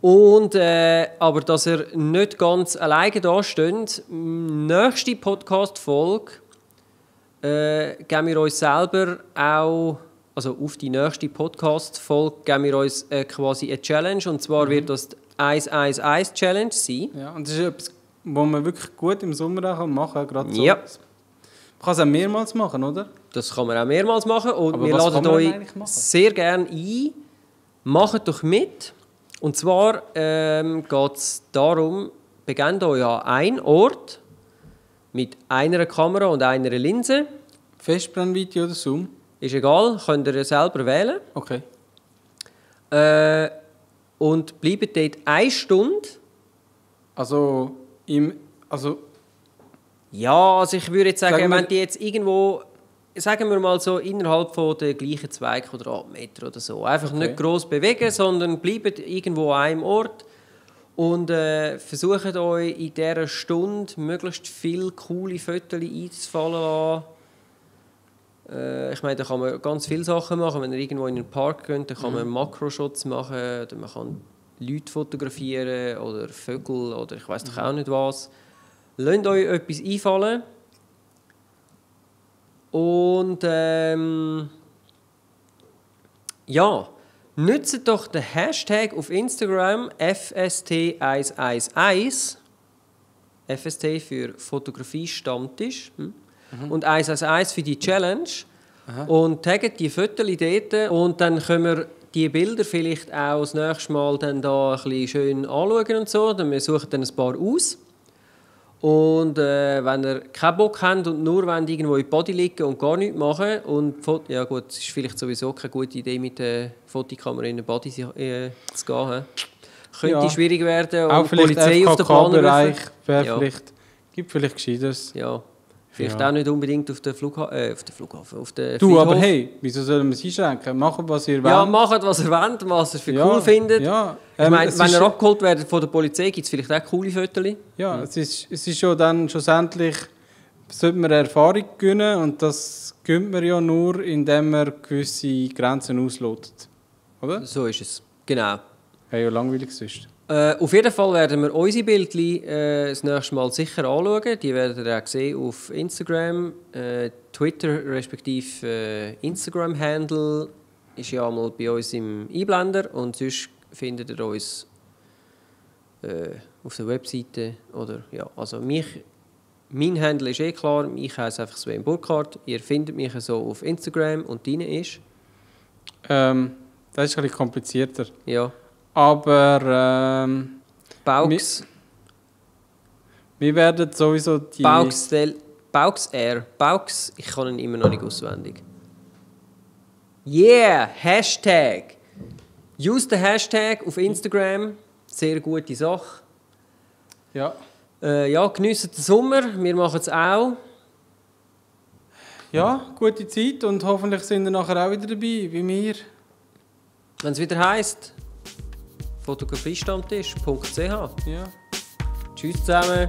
Und, äh, aber dass er nicht ganz alleine da steht, nächste Podcast-Folge äh, geben wir uns selber auch, also auf die nächste Podcast-Folge geben wir uns äh, quasi eine Challenge. Und zwar wird das die 1-1-1-Challenge sein. Ja, und das ist etwas, was man wirklich gut im Sommer auch machen kann. Gerade so. Ja. Man kann es auch mehrmals machen, oder? Das kann man auch mehrmals machen. Und Aber wir was laden kann man euch sehr gerne ein. Macht doch mit. Und zwar ähm, geht es darum, beginnt euch an einen Ort mit einer Kamera und einer Linse. Festbrennweite oder Zoom? Ist egal, könnt ihr selber wählen. Okay. Äh, und bleibt dort eine Stunde. Also, im, also Ja, also ich würde jetzt sagen, Sagen wenn die jetzt irgendwo, sagen wir mal so, innerhalb von der gleichen 2 Quadratmeter oder so, einfach Okay. nicht gross bewegen, sondern bleibt irgendwo an einem Ort und äh, versucht euch in dieser Stunde möglichst viele coole Fotos einzufallen lassen. Äh, ich meine, da kann man ganz viele Sachen machen. Wenn ihr irgendwo in einen Park geht, dann kann man Makroshots machen, oder man kann Leute fotografieren oder Vögel oder ich weiß doch auch nicht was. Lasst euch etwas einfallen. Und ähm, ja, nutzt doch den Hashtag auf Instagram FST111. FST für Fotografie Stammtisch. Hm? Und 111 für die Challenge. Und taggt die Fotos dort und dann können wir die Bilder vielleicht auch das nächste Mal dann da ein bisschen schön anschauen und so. Dann wir suchen dann ein paar aus. Und äh, wenn ihr keinen Bock habt und nur wollt, irgendwo in Body liegen und gar nichts machen und Fo- ja gut, es ist vielleicht sowieso keine gute Idee mit der Fotokamera in den Body äh, zu gehen. he? Könnte Ja. schwierig werden auch die vielleicht Polizei auf den Plan FKK-Bereich rufen. wäre Ja. vielleicht, gibt vielleicht Gescheiteres. Ja, vielleicht Ja. auch nicht unbedingt auf den, Flugha äh, auf den Flughafen, auf den Du, aber Friedhof. hey, wieso sollen wir es einschränken? Machen, was ihr Ja, wollt. macht, was ihr wollt, was ihr für Ja, cool findet. ja. Ich Ähm, meine, es wenn ist- ihr abgeholt werdet von der Polizei, gibt es vielleicht auch coole Fotos. Ja, es ist, es ist ja dann schlussendlich, sollte man Erfahrung gewinnen und das gönnt man ja nur, indem man gewisse Grenzen auslotet. Oder? So ist es. Genau. Hey, ja langweilig sonst. Äh, auf jeden Fall werden wir unsere Bildchen äh, das nächste Mal sicher anschauen. Die werdet ihr auch sehen auf Instagram, äh, Twitter respektive äh, Instagram-Handle ist ja einmal bei uns im Einblender und sonst findet ihr uns äh, auf der Webseite oder ja, also mich, mein Handle ist eh klar, ich heiße einfach Sven Burkhardt. Ihr findet mich so auf Instagram und deine ist Ähm, das ist ein bisschen komplizierter. ja Aber ähm, Baux. wir werden sowieso die... Baux, Baux Air. Baux, ich kann ihn immer noch nicht auswendig. Yeah, Hashtag. Use den Hashtag auf Instagram. Sehr gute Sache. Ja. Äh, ja, geniessen den Sommer. Wir machen es auch. ja, gute Zeit und hoffentlich sind wir nachher auch wieder dabei, wie wir. Wenn es wieder heisst, fotografiestammtisch.ch. Ja. Tschüss zusammen.